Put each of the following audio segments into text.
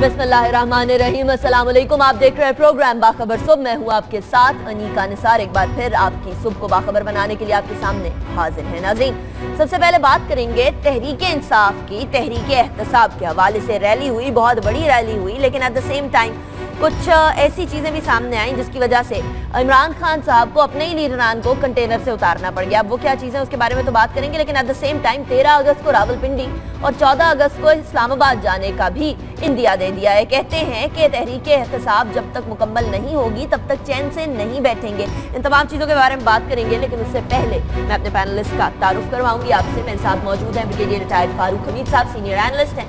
بسم اللہ الرحمن الرحیم، السلام علیکم۔ آپ دیکھ رہے ہیں پروگرام باخبر صبح۔ میں ہوں آپ کے ساتھ انیکا نثار۔ ایک بار پھر آپ کی صبح کو باخبر بنانے کے لیے آپ کے سامنے حاضر ہیں ناظرین۔ سب سے پہلے بات کریں گے تحریک انصاف کی، تحریک احتساب کے حوالے سے۔ ریلی ہوئی، بہت بڑی ریلی ہوئی، لیکن ایٹ دا سیم ٹائم کچھ ایسی چیزیں بھی سامنے آئیں جس کی وجہ سے عمران خان صاحب کو اپنے ہی لیڈران کو کنٹینر سے اتارنا پڑ گیا۔ اب وہ کیا چیزیں اس کے بارے میں تو بات کریں گے، لیکن ایٹ دا سیم ٹائم تیرہ اگست کو راول پنڈی اور چودہ اگست کو اسلام آباد جانے کا بھی اندیا دے دیا ہے۔ کہتے ہیں کہ تحریک احتساب جب تک مکمل نہیں ہوگی تب تک چین سے نہیں بیٹھیں گے۔ ان تمام چیزوں کے بارے میں بات کریں گے، لیکن اس سے پہلے میں اپنے پینلسٹ کا تعارف کرواؤں گی۔ آپ سے میرے ساتھ موجود ہیں بریگیڈیئر ریٹائرڈ فاروق حمید صاحب سینئر اینلسٹ ہیں۔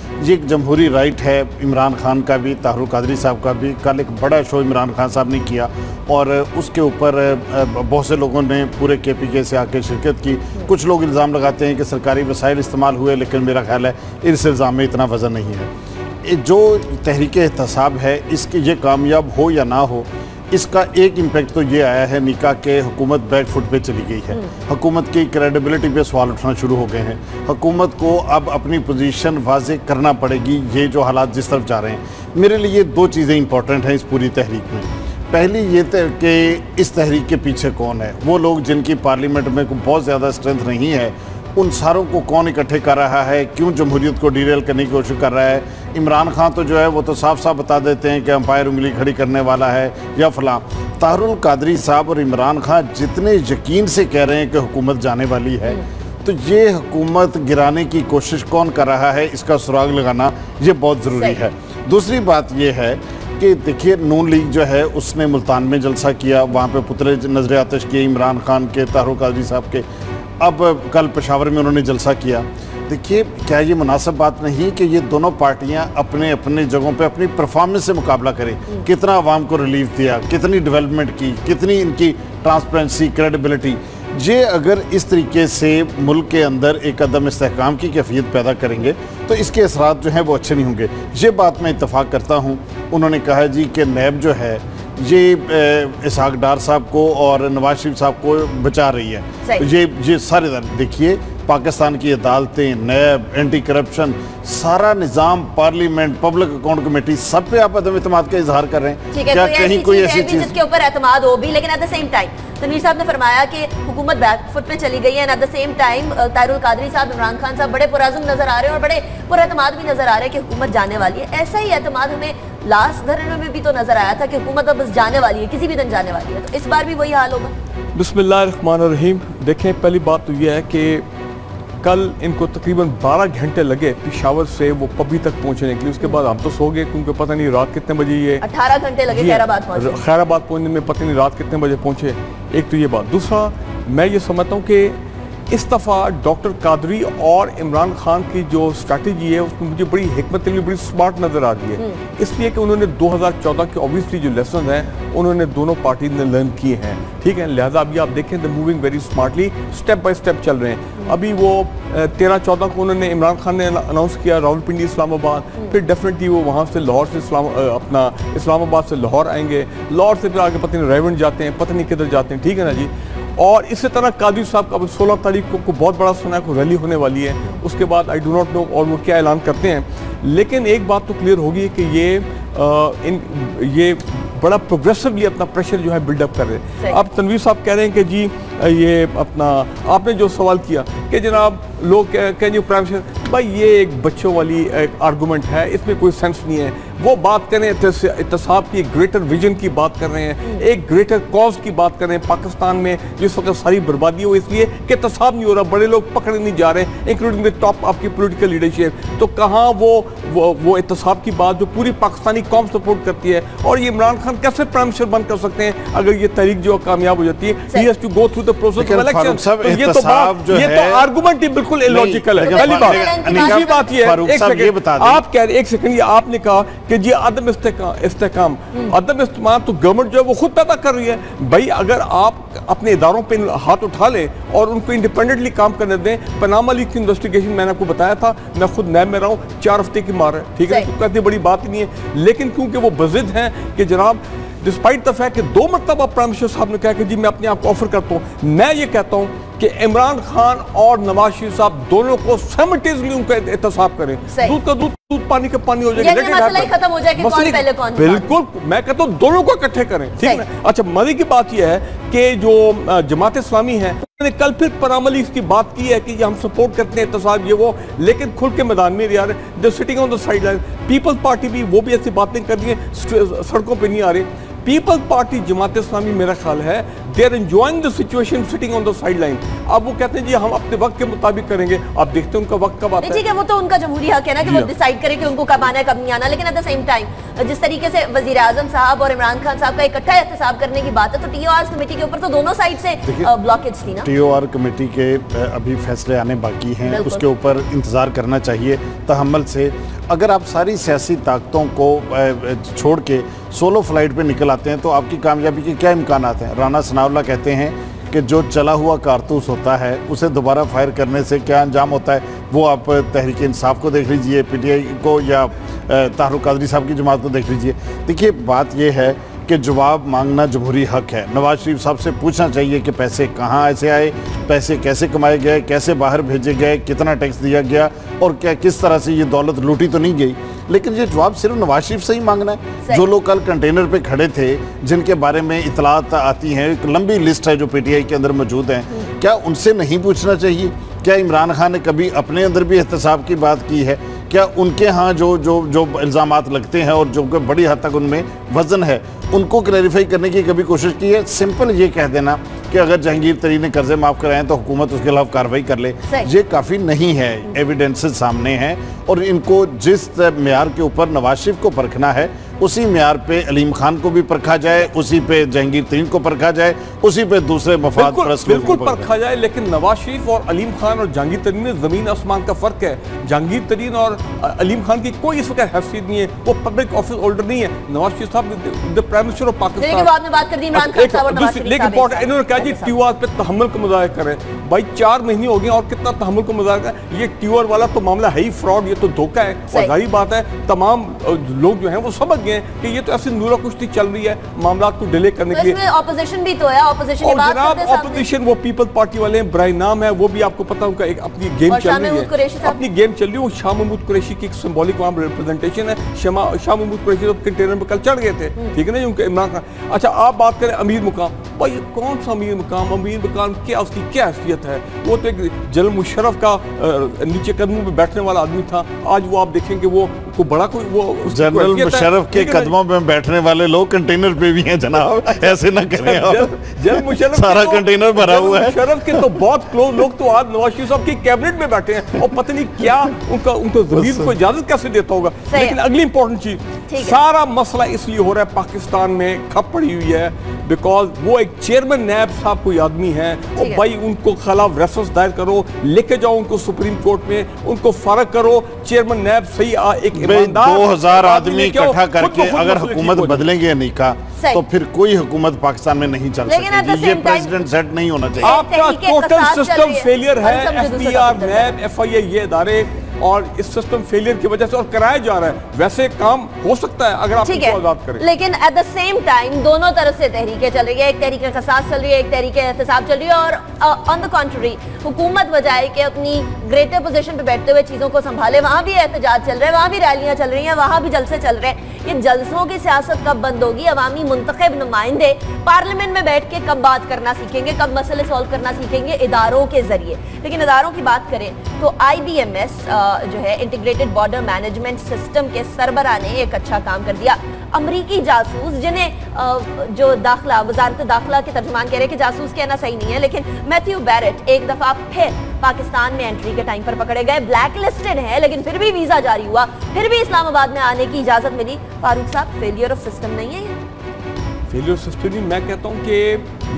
یہ ایک جمہوری رائٹ ہے، عمران خان کا بھی، طاہر قادری صاحب کا بھی۔ کل ایک بڑا شو عمران خان صاحب نے کیا اور اس کے اوپر بہت سے لوگوں نے پورے کے پی کے سے آ کے شرکت کی۔ کچھ لوگ الزام لگاتے ہیں کہ سرکاری وسائل استعمال ہوئے، لیکن میرا خیال ہے اس الزام میں اتنا وزن نہیں ہے۔ جو تحریک احتساب ہے، اس کی یہ کامیاب ہو یا نہ ہو اس کا ایک امپیکٹ تو یہ آیا ہے نکاح کے حکومت بیک فٹ پہ چلی گئی ہے۔ حکومت کی کریڈیبلٹی پہ سوال اٹھنا شروع ہو گئے ہیں۔ حکومت کو اب اپنی پوزیشن واضح کرنا پڑے گی یہ جو حالات جس طرف جا رہے ہیں۔ میرے لیے دو چیزیں امپورٹنٹ ہیں اس پوری تحریک میں۔ پہلی یہ کہ اس تحریک کے پیچھے کون ہے؟ وہ لوگ جن کی پارلیمنٹ میں بہت زیادہ اسٹرینتھ نہیں ہے ان ساروں کو کون اکٹھے کر رہا ہے؟ کیوں جمہوریت کو ڈیریل کرنے کی کوشش کر رہا ہے؟ عمران خان تو جو ہے وہ تو صاف صاف بتا دیتے ہیں کہ امپائر انگلی کھڑی کرنے والا ہے یا فلاں۔ طاہر القادری صاحب اور عمران خان جتنے یقین سے کہہ رہے ہیں کہ حکومت جانے والی ہے، تو یہ حکومت گرانے کی کوشش کون کر رہا ہے؟ اس کا سراغ لگانا یہ بہت ضروری ہے۔ دوسری بات یہ ہے کہ دیکھیے، نون لیگ جو ہے، اس نے ملتان میں جلسہ کیا، وہاں پہ پتلے نظر آتش کیے عمران خان کے، طاہر القادری صاحب کے۔ اب کل پشاور میں انہوں نے جلسہ کیا۔ دیکھیے، کیا یہ مناسب بات نہیں کہ یہ دونوں پارٹیاں اپنے اپنے جگہوں پہ اپنی پرفارمنس سے مقابلہ کریں۔ کتنا عوام کو ریلیف دیا، کتنی ڈیولپمنٹ کی، کتنی ان کی ٹرانسپیرنسی کریڈیبلٹی یہ اگر اس طریقے سے ملک کے اندر ایک عدم استحکام کی کیفیت پیدا کریں گے، تو اس کے اثرات جو ہیں وہ اچھے نہیں ہوں گے۔ یہ بات میں اتفاق کرتا ہوں۔ انہوں نے کہا جی کہ نیب جو ہے یہ اسحاق ڈار صاحب کو اور نواز شریف صاحب کو بچا رہی ہے۔ یہ یہ سارے دیکھیے پاکستان کی عدالتیں نیب اینٹی کرپشن سارا نظام پارلیمنٹ پبلک اکاؤنٹ کمیٹی سب پہ آپ عدم اعتماد کا اظہار کر رہے ہیں۔ کیا کہیں کوئی ایسی چیز جس کے اوپر اعتماد ہو بھی لیکن at the same time Tanveer صاحب نے فرمایا کہ حکومت بیک فٹ پہ چلی گئی ہے at the same time Tahir ulQadri صاحب، عمران خان صاحب بڑے پرعزم نظر آ رہے ہیں اور بڑے پر اعتماد بھی نظر آ رہے ہیں کہ حکومت جانے والی ہے۔ ایسا ہی اعتماد ہمیں لاسٹ دھرنے میں بھی تو نظر آیا تھا کہ حکومت اب بس جانے والی ہے، کسی بھی دن جانے والی ہے۔ تو اس بار بھی وہی حال ہوگا۔ بسم اللہ الرحمن الرحیم۔ دیکھیں، پہلی بات تو یہ ہے کہ کل ان کو تقریباً بارہ گھنٹے لگے پشاور سے وہ پبی تک پہنچنے کے لیے۔ اس کے بعد ہم تو سو گئے کیونکہ پتہ نہیں رات کتنے بجے یہ اٹھارہ گھنٹے لگے خیر آباد پہنچے۔ خیر آباد پہنچنے میں پتہ نہیں رات کتنے بجے پہنچے۔ ایک تو یہ بات۔ دوسرا میں یہ سمجھتا ہوں کہ اس دفعہ ڈاکٹر قادری اور عمران خان کی جو اسٹریٹجی ہے اس میں مجھے بڑی حکمت علمی بڑی سمارٹ نظر آ رہی ہے۔ اس لیے کہ انہوں نے دو ہزار چودہ کے اوبیسلی جو لیسنز ہیں انہوں نے دونوں پارٹی نے لرن کیے ہیں۔ ٹھیک ہے؟ لہٰذا ابھی آپ دیکھیں the moving very smartly step by step چل رہے ہیں۔ ابھی وہ تیرہ چودہ کو انہوں نے عمران خان نے اناؤنس کیا راول پنڈی اسلام آباد۔ پھر ڈیفینیٹلی وہ وہاں سے لاہور سے اسلام اپنا اسلام آباد سے لاہور آئیں گے۔ لاہور سے پھر آگے پتہ نہیں ریونڈ جاتے ہیں پتہ نہیں کدھر جاتے ہیں۔ ٹھیک ہے نا جی؟ اور اسی طرح قادری صاحب کا سولہ تاریخ کو بہت بڑا سنا ہے کو ریلی ہونے والی ہے۔ اس کے بعد آئی ڈو ناٹ نو اور وہ کیا اعلان کرتے ہیں۔ لیکن ایک بات تو کلیئر ہوگی کہ یہ ان یہ بڑا پروگریسولی اپنا پریشر جو ہے بلڈ اپ کر رہے ہیں۔ اب تنویر صاحب کہہ رہے ہیں کہ جی یہ اپنا آپ نے جو سوال کیا کہ جناب لوگ کہیں جی پرائم منسٹر بھائی یہ ایک بچوں والی ایک آرگومنٹ ہے اس میں کوئی سینس نہیں ہے۔ وہ بات کر رہے ہیں اتصاب کی ایک گریٹر ویژن کی بات کر رہے ہیں ایک گریٹر کاز کی بات کر رہے ہیں پاکستان میں جس وقت ساری بربادی ہو اس لیے کہ اتصاب نہیں ہو رہا بڑے لوگ پکڑے نہیں جا رہے ہیں انکلوڈنگ ٹاپ آپ کی پولیٹیکل لیڈرشپ تو کہاں وہ وہ اتصاب کی بات جو پوری پاکستانی قوم سپورٹ کرتی ہے؟ اور یہ عمران خان کیسے پرائم منسٹر بند کر سکتے ہیں اگر یہ تحریک جو کامیاب ہو جاتی ہے؟ He has to go through the process of election یہ تو بات یہ تو آرگومنٹ ہی بالکل الوجیکل ہے۔ پہلی بات دوسری بات یہ ہے ایک سیکنڈ آپ کہہ رہے ایک سیکنڈ یہ آپ نے کہا کہ جی عدم استحکام۔ عدم استعمال تو گورنمنٹ جو ہے وہ خود پیدا کر رہی ہے۔ بھائی اگر آپ اپنے اداروں پہ ہاتھ اٹھا لیں اور ان کو انڈیپینڈنٹلی کام کرنے دیں پناما لیگ کی انویسٹیگیشن میں نے آپ کو بتایا تھا۔ میں خود نیب میں رہا ہوں چار ہفتے کی مار ہے ٹھیک ہے؟ کہتے بڑی بات ہی نہیں ہے۔ لیکن کیونکہ وہ بزد ہیں کہ جناب ڈسپائٹ دا فیکٹ کہ دو مرتبہ پرائم منسٹر صاحب نے کہا کہ جی میں اپنے آپ کو آفر کرتا ہوں میں یہ کہتا ہوں کہ عمران خان اور نواز شریف صاحب دونوں کو سیمٹیزلی ان کا احتساب کریں۔ دودھ کا دودھ دودھ پانی کا پانی ہو جائے گا یعنی مسئلہ ہی. ختم ہو جائے کہ کون پہلے کون بعد۔ بالکل میں کہتا ہوں دونوں کو اکٹھے کریں ٹھیک ہے صحیح۔ اچھا مزے کی بات یہ ہے کہ جو جماعت اسلامی ہے نے کل پھر پراملی اس کی بات کی ہے کہ یہ ہم سپورٹ کرتے ہیں احتساب یہ وہ لیکن کھل کے میدان میں آ رہے جو sitting on the side line Peoples Party بھی وہ بھی ایسی باتیں کر رہی ہیں سڑکوں پہ نہیں آ رہے پیپلز پارٹی جماعت اسلامی میرا خیال ہے they are enjoying the situation sitting on the side line اب وہ کہتے ہیں جی ہم اپنے وقت کے مطابق کریں گے اب دیکھتے ہیں ان کا وقت کب آتا ہے ٹھیک ہے وہ تو ان کا جمہوری حق ہے نا کہ وہ۔ ڈیسائیڈ کرے کہ ان کو کب آنا ہے کب نہیں آنا لیکن ایٹ دا سیم ٹائم جس طریقے سے وزیر اعظم صاحب اور عمران خان صاحب کا اکٹھا احتساب کرنے کی بات ہے تو ٹی او آر کمیٹی کے اوپر تو دونوں سائڈ سے بلاکیج تھی نا ٹی او آر کمیٹی کے ابھی فیصلے آنے باقی ہیں۔ اس کے اوپر انتظار کرنا چاہیے تحمل سے اگر آپ ساری سیاسی طاقتوں کو چھوڑ کے سولو فلائٹ پہ نکل آتے ہیں تو آپ کی کامیابی کے کیا امکانات ہیں؟ رانا ثناء اللہ کہتے ہیں کہ جو چلا ہوا کارتوس ہوتا ہے اسے دوبارہ فائر کرنے سے کیا انجام ہوتا ہے؟ وہ آپ تحریک انصاف کو دیکھ لیجیے پی ٹی آئی کو یا اہ، قادری صاحب کی جماعت کو دیکھ لیجیے۔ دیکھیے بات یہ ہے کہ جواب مانگنا جمہوری حق ہے۔ نواز شریف صاحب سے پوچھنا چاہیے کہ پیسے کہاں ایسے آئے؟ پیسے کیسے کمائے گئے؟ کیسے باہر بھیجے گئے؟ کتنا ٹیکس دیا گیا؟ اور کیا کس طرح سے یہ دولت لوٹی تو نہیں گئی؟ لیکن یہ جواب صرف نواز شریف سے ہی مانگنا ہے۔ جو لوگ کل کنٹینر پہ کھڑے تھے جن کے بارے میں اطلاعات آتی ہیں ایک لمبی لسٹ ہے جو پی ٹی آئی کے اندر موجود ہیں کیا ان سے نہیں پوچھنا چاہیے؟ کیا عمران خان نے کبھی اپنے اندر بھی احتساب کی بات کی ہے؟ کیا ان کے ہاں جو جو جو الزامات لگتے ہیں اور جو کہ بڑی حد تک ان میں وزن ہے ان کو کلیریفائی کرنے کی کبھی کوشش کی ہے؟ سمپل یہ کہہ دینا کہ اگر جہانگیر ترین نے قرضے معاف کرائیں تو حکومت اس کے خلاف کارروائی کر لے۔ یہ کافی نہیں ہے۔ ایویڈنسز سامنے ہیں اور ان کو جس معیار کے اوپر نواز شریف کو پرکھنا ہے اسی معیار پہ علیم خان کو بھی پرکھا جائے اسی پہ جہانگیر ترین کو پرکھا جائے اسی پہ دوسرے مفاد پرست لوگوں بالکل کو پرکھا جائے لیکن نواز شریف اور علیم خان اور جہانگیر ترین میں زمین آسمان کا فرق ہے۔ جہانگیر ترین اور علیم خان کی کوئی اس وقت حیثیت نہیں ہے وہ پبلک آفس ہولڈر نہیں ہے۔ نواز شریف صاحب دا پرائم منسٹر آف لیکن پاکستان بعد میں بات کر دی عمران خان ایک- صاحب اور شریف لیکن انہوں نے کہا جی ساتھ۔ ٹیو آر پہ تحمل کا مظاہرہ کریں بھائی چار مہینے ہو گئے اور کتنا تحمل کا مظاہرہ کریں یہ ٹیو آر والا تو معاملہ ہے ہی فراڈ یہ تو دھوکہ ہے۔ اور صحیح۔ ظاہری بات ہے تمام لوگ جو ہیں وہ سمجھ گئے ہیں کہ یہ تو ایسی نورا کشتی چل رہی ہے معاملات کو ڈیلے کرنے کے اس لیے۔ میں اپوزیشن بھی تو ہے اپوزیشن اور کی بات جناب کرتے ہیں سامنے۔ اپوزیشن وہ پیپل پارٹی والے ہیں برائے نام ہے وہ بھی آپ کو پتا ان کا ایک اپنی گیم اور چل رہی محمود قریشی ہے؟ اپنی گیم چل رہی ہے وہ شاہ محمود قریشی کی ایک سمبولک وہاں ریپرزنٹیشن ہے۔ شاہ محمود قریشی تو کنٹینر پہ کل چڑھ گئے تھے۔ ٹھیک ہے نا ان کے عمران خان۔ اچھا آپ بات کریں امیر مقام۔ بھائی کون سا امیر مقام؟ امیر مقام کیا اس کی کیا حیثیت ہے؟ وہ تو ایک جنرل مشرف کا نیچے قدموں پہ بیٹھنے والا آدمی تھا۔ آج وہ آپ دیکھیں کہ وہ کوئی بڑا کوئی وہ جنرل مشرف کے ہے نا؟ قدموں میں بیٹھنے والے لوگ کنٹینر پہ بھی ہیں جناب ایسے نہ کریں آپ جنرل مشرف کے سارا کنٹینر بھرا ہوا ہے مشرف کے تو بہت کلوز لوگ تو آج نواز شریف صاحب کی کیبنٹ میں بیٹھے ہیں اور پتہ نہیں کیا ان کا ان کو زمین کو اجازت کیسے دیتا ہوگا ہے۔ لیکن اگلی امپورٹنٹ چیز ہے۔ سارا مسئلہ اس لیے ہو رہا ہے پاکستان میں کھپ پڑی ہوئی ہے بیکاز وہ ایک چیئرمین نیب صاحب کوئی آدمی ہیں اور ہے۔ بھائی ان کو خلاف ریفرنس دائر کرو لے کے جاؤ ان کو سپریم کورٹ میں ان کو فرق کرو چیئرمین نیب صحیح ایک ایماندار دو ہزار آدمی کے اکٹھا کر بخود اگر حکومت۔ بدلیں گے نہیں صحیح۔ تو پھر کوئی حکومت پاکستان میں نہیں چل the سکتی یہ پریزیڈنٹ سیٹ نہیں ہونا چاہیے۔ آپ کا ٹوٹل سسٹم۔ فیلئر ہے۔ F B R NAB F I A یہ ادارے اور اس سسٹم فیلئر کی وجہ سے اور کرایا جا رہا ہے۔ ویسے کام ہو سکتا ہے اگر آپ اس کو آزاد کریں۔ لیکن ایٹ دا سیم ٹائم دونوں طرف سے تحریکیں چل رہی ہے ایک تحریک قصاص چل رہی ہے ایک تحریک احتساب چل رہی ہے۔ اور آن دا کانٹری حکومت بجائے کہ اپنی گریٹر پوزیشن پہ بیٹھتے ہوئے چیزوں کو سنبھالے وہاں بھی احتجاج چل رہا ہے وہاں بھی ریلیاں چل رہی ہیں وہاں بھی جلسے چل رہے ہیں۔ یہ جلسوں کی سیاست کب بند ہوگی، عوامی منتخب نمائندے پارلیمنٹ میں بیٹھ کے کب بات کرنا سیکھیں گے، کب مسئلے سولو کرنا سیکھیں گے اداروں کے ذریعے۔ لیکن اداروں کی بات کریں تو آئی بی ایم ایس جو ہے انٹیگریٹڈ بارڈر مینجمنٹ سسٹم کے سربراہ نے ایک اچھا کام کر دیا۔ امریکی جاسوس جنہیں جو داخلہ، وزارت داخلہ کے ترجمان کہہ رہے کہ جاسوس کہنا صحیح نہیں ہے، لیکن میتھیو بیرٹ ایک دفعہ پھر پاکستان میں انٹری کے ٹائم پر پکڑے گئے۔ بلیک لسٹڈ ہے لیکن پھر بھی ویزا جاری ہوا۔ پھر بھی اسلام آباد میں آنے کی اجازت ملی۔ فاروق صاحب فیلیر آف سسٹم نہیں ہے فیلیر آف سسٹم نہیں میں کہتا ہوں کہ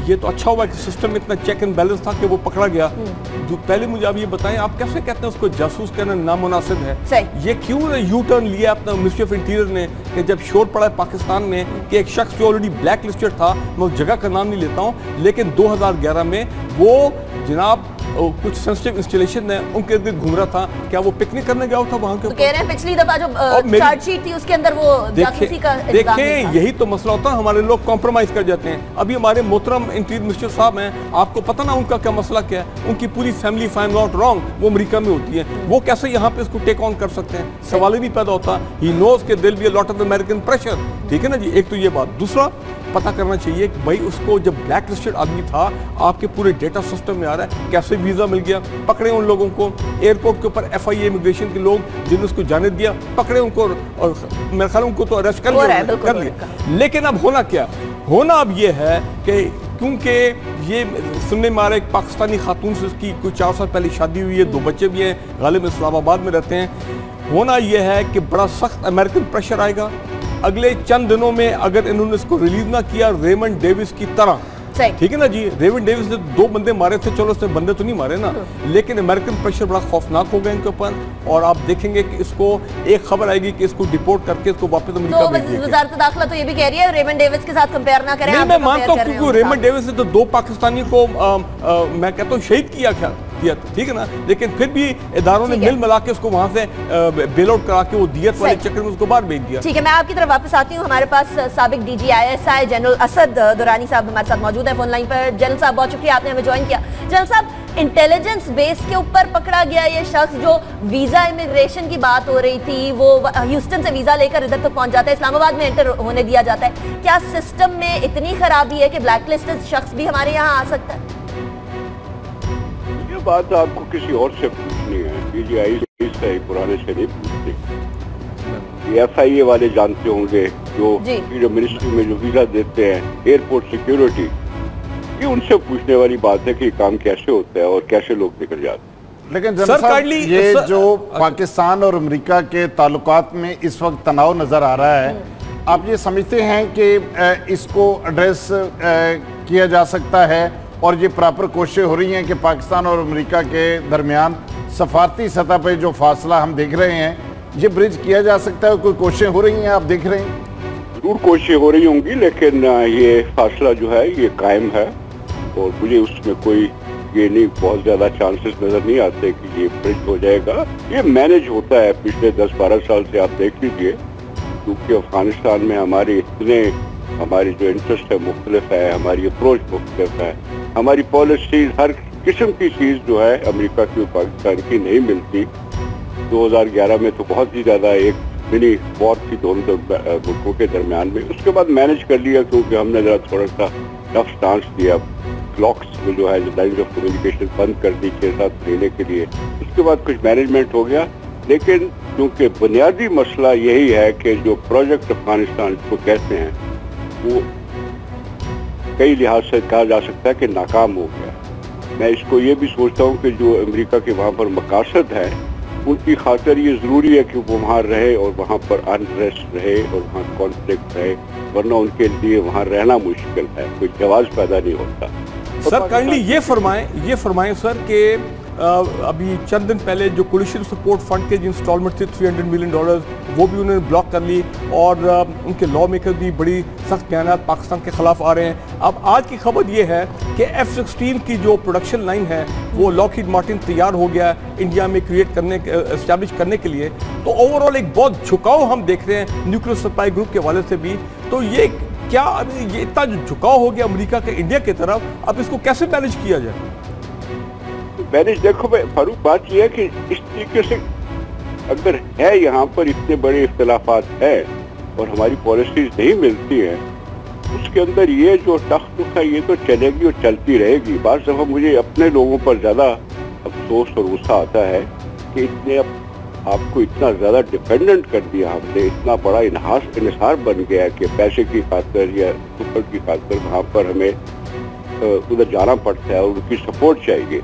یہ تو اچھا ہوا کہ سسٹم میں اتنا چیک ان بیلنس تھا کہ وہ پکڑا گیا۔ جو پہلے مجھے آپ یہ بتائیں آپ کیسے کہتے ہیں اس کو جاسوس کہنا نامناسب ہے؟ یہ کیوں نے یو ٹرن لیا اپنا منسٹری آف انٹیریئر نے کہ جب شور پڑا ہے پاکستان میں کہ ایک شخص جو آلریڈی بلیک لسٹڈ تھا میں اس جگہ کا نام نہیں لیتا ہوں لیکن دو ہزار گیارہ میں وہ جناب کچھ سنسٹیو انسٹیلیشن ہے ان کے اندر گھوم رہا تھا۔ کیا وہ پکنک کرنے گیا تھا وہاں کے کہہ رہے ہیں پچھلی دفعہ جو چارٹ شیٹ تھی اس کے اندر وہ جاسوسی کا دیکھیں یہی تو مسئلہ ہوتا ہے ہمارے لوگ کمپرمائز کر جاتے ہیں۔ ابھی ہمارے محترم انٹیر مسٹر صاحب ہیں آپ کو پتہ نہ ان کا کیا مسئلہ کیا ہے۔ ان کی پوری فیملی فائن ناٹ رانگ وہ امریکہ میں ہوتی ہے وہ کیسے یہاں پہ اس کو ٹیک آن کر سکتے ہیں؟ سوال بھی پیدا ہوتا۔ ہی نوز کہ there'll be lot of American pressure ٹھیک ہے نا جی؟ ایک تو یہ بات۔ دوسرا پتہ کرنا چاہیے کہ بھائی اس کو جب بلیک لسٹڈ آدمی تھا آپ کے پورے ڈیٹا سسٹم میں آ رہا ہے کیسے ویزا مل گیا؟ پکڑے ان لوگوں کو۔ ایئرپورٹ کے اوپر ایف آئی اے امیگریشن کے لوگ جن نے اس کو جانے دیا پکڑے ان کو اور میرے خیال ان کو تو اریسٹ کر کر لیا۔ لیکن اب ہونا کیا؟ ہونا اب یہ ہے کہ کیونکہ یہ سننے میں آ رہا ہے ایک پاکستانی خاتون سے اس کی کوئی چار سال پہلے شادی ہوئی ہے دو بچے بھی ہیں غالب اسلام آباد میں رہتے ہیں۔ ہونا یہ ہے کہ بڑا سخت امریکن پریشر آئے گا۔ اگلے چند دنوں میں اگر انہوں نے اس کو ریلیز نہ کیا ریمن ڈیویس کی طرح ٹھیک ہے نا جی؟ ریون ڈیوس نے دو بندے مارے تھے چلو اس نے بندے تو نہیں مارے نا لیکن امریکن پریشر بڑا خوفناک ہو گئے ان کے اوپر اور آپ دیکھیں گے کہ اس کو ایک خبر آئے گی کہ اس کو ڈیپورٹ کر کے اس کو واپس امریکہ بھیج دیا وزارت داخلہ تو یہ بھی کہہ رہی ہے ریون ڈیوس کے ساتھ کمپیر نہ کریں نہیں میں مانتا ہوں کیونکہ ریون ڈیوس نے تو دو پاکستانی کو میں کہتا ہوں شہید کیا کیا۔ دیت۔ ٹھیک ہے نا؟ لیکن پھر بھی اداروں نے مل ملا کے اس کو وہاں سے بیل آؤٹ کرا کے وہ دیت والے چکر میں اس کو باہر بھیج دیا۔ ٹھیک ہے میں آپ کی طرف واپس آتی ہوں۔ ہمارے پاس سابق D G I S I general Asad Durrani صاحب ہمارے ساتھ موجود ہیں۔ فون لائن پر جنرل صاحب بہت شکریہ آپ نے ہمیں جوائن کیا۔ جنرل صاحب انٹیلیجنس بیس کے اوپر پکڑا گیا یہ شخص جو ویزا امیگریشن کی بات ہو رہی تھی۔ وہ ہیوسٹن سے ویزا لے کر ادھر تک پہنچ جاتا ہے۔ اسلام آباد میں انٹر ہونے دیا جاتا ہے۔ کیا سسٹم میں اتنی خرابی ہے کہ بلیک لسٹ شخص بھی ہمارے یہاں آ سکتا ہے؟ بات آپ کو کسی اور سے پوچھنی ہے؟ بی جی آئی سے پرانے سے نہیں پوچھتے ایف آئی اے والے جانتے ہوں گے جی۔ جو منسٹری میں جو ویزا دیتے ہیں ایئرپورٹ سیکیورٹی یہ ان سے پوچھنے والی بات ہے کہ یہ کام کیسے ہوتا ہے اور کیسے لوگ نکل جاتے ہیں۔ لیکن جنرل صاحب یہ جو پاکستان اور امریکہ کے تعلقات میں اس وقت تناؤ نظر آ رہا ہے آپ یہ سمجھتے ہیں کہ اس کو اڈریس کیا جا سکتا ہے؟ اور یہ پراپر کوششیں ہو رہی ہیں کہ پاکستان اور امریکہ کے درمیان سفارتی سطح پہ جو فاصلہ ہم دیکھ رہے ہیں، یہ برج کیا جا سکتا ہے؟ کوئی کوششیں ہو رہی ہیں آپ دیکھ رہے ہیں؟ ضرور کوششیں ہو رہی ہوں گی، لیکن یہ فاصلہ جو ہے، یہ قائم ہے اور مجھے اس میں کوئی یہ نہیں، بہت زیادہ چانسز نظر نہیں آتے کہ یہ برج ہو جائے گا۔ یہ مینج ہوتا ہے، پچھلے دس بارہ سال سے آپ دیکھ لیجیے، کیونکہ افغانستان میں ہماری اتنے، ہماری جو انٹرسٹ ہے، مختلف ہے، ہماری اپروچ مختلف ہے۔ ہماری پالیسیز ہر قسم کی چیز جو ہے امریکہ کی پاکستان کی نہیں ملتی۔ دو ہزار گیارہ میں تو بہت ہی زیادہ ایک منی وار تھی دونوں ملکوں کے درمیان میں۔ اس کے بعد مینج کر لیا کیونکہ ہم نے ذرا تھوڑا سا ٹف ڈانس دیا۔ بلاکس میں جو ہے لائن آف کمیونیکیشن بند کر دی چھ ساتھ لینے کے لیے۔ اس کے بعد کچھ مینجمنٹ ہو گیا۔ لیکن کیونکہ بنیادی مسئلہ یہی ہے کہ جو پروجیکٹ افغانستان کو کہتے ہیں، وہ کئی لحاظ سے کہا جا سکتا ہے کہ ناکام ہو گیا۔ میں اس کو یہ بھی سوچتا ہوں کہ جو امریکہ کے وہاں پر مقاصد ہے ان کی خاطر یہ ضروری ہے کہ وہ وہاں رہے اور وہاں پر انریسٹ رہے اور وہاں کانفلکٹ رہے، ورنہ ان کے لیے وہاں رہنا مشکل ہے، کوئی جواز پیدا نہیں ہوتا۔ سر کائنڈلی یہ فرمائیں یہ فرمائیں سر کہ ابھی چند دن پہلے جو کولیشن سپورٹ فنڈ کے جو انسٹالمنٹ تھے 300 ملین ڈالرز وہ بھی انہوں نے بلاک کر لی اور ان کے لا میکر بھی بڑی سخت بیانات پاکستان کے خلاف آ رہے ہیں۔ اب آج کی خبر یہ ہے کہ ایف سکسٹین کی جو پروڈکشن لائن ہے، وہ لاکھیڈ مارٹن تیار ہو گیا ہے انڈیا میں کریٹ کرنے اسٹیبلش کرنے کے لیے۔ تو اوورال ایک بہت جھکاؤ ہم دیکھ رہے ہیں نیوکلیر سپلائی گروپ کے والے سے بھی۔ تو یہ کیا، یہ اتنا جو جھکاؤ ہو گیا امریکہ کے انڈیا کی طرف، اب اس کو کیسے مینج کیا جائے؟ میں نے دیکھو فاروق، بات یہ ہے کہ اس طریقے سے اگر ہے یہاں پر اتنے بڑے اختلافات ہیں اور ہماری پالیسیز نہیں ملتی ہیں، اس کے اندر یہ جو تخت ہے، یہ تو چلے گی اور چلتی رہے گی۔ بعض دفعہ مجھے اپنے لوگوں پر زیادہ افسوس اور غصہ آتا ہے کہ اتنے اب آپ کو اتنا زیادہ ڈپینڈنٹ کر دیا ہم نے، اتنا بڑا انحاس، انحصار بن گیا کہ پیسے کی خاطر یا سپر کی خاطر وہاں پر ہمیں ادھر جانا پڑتا ہے اور ان کی سپورٹ چاہیے۔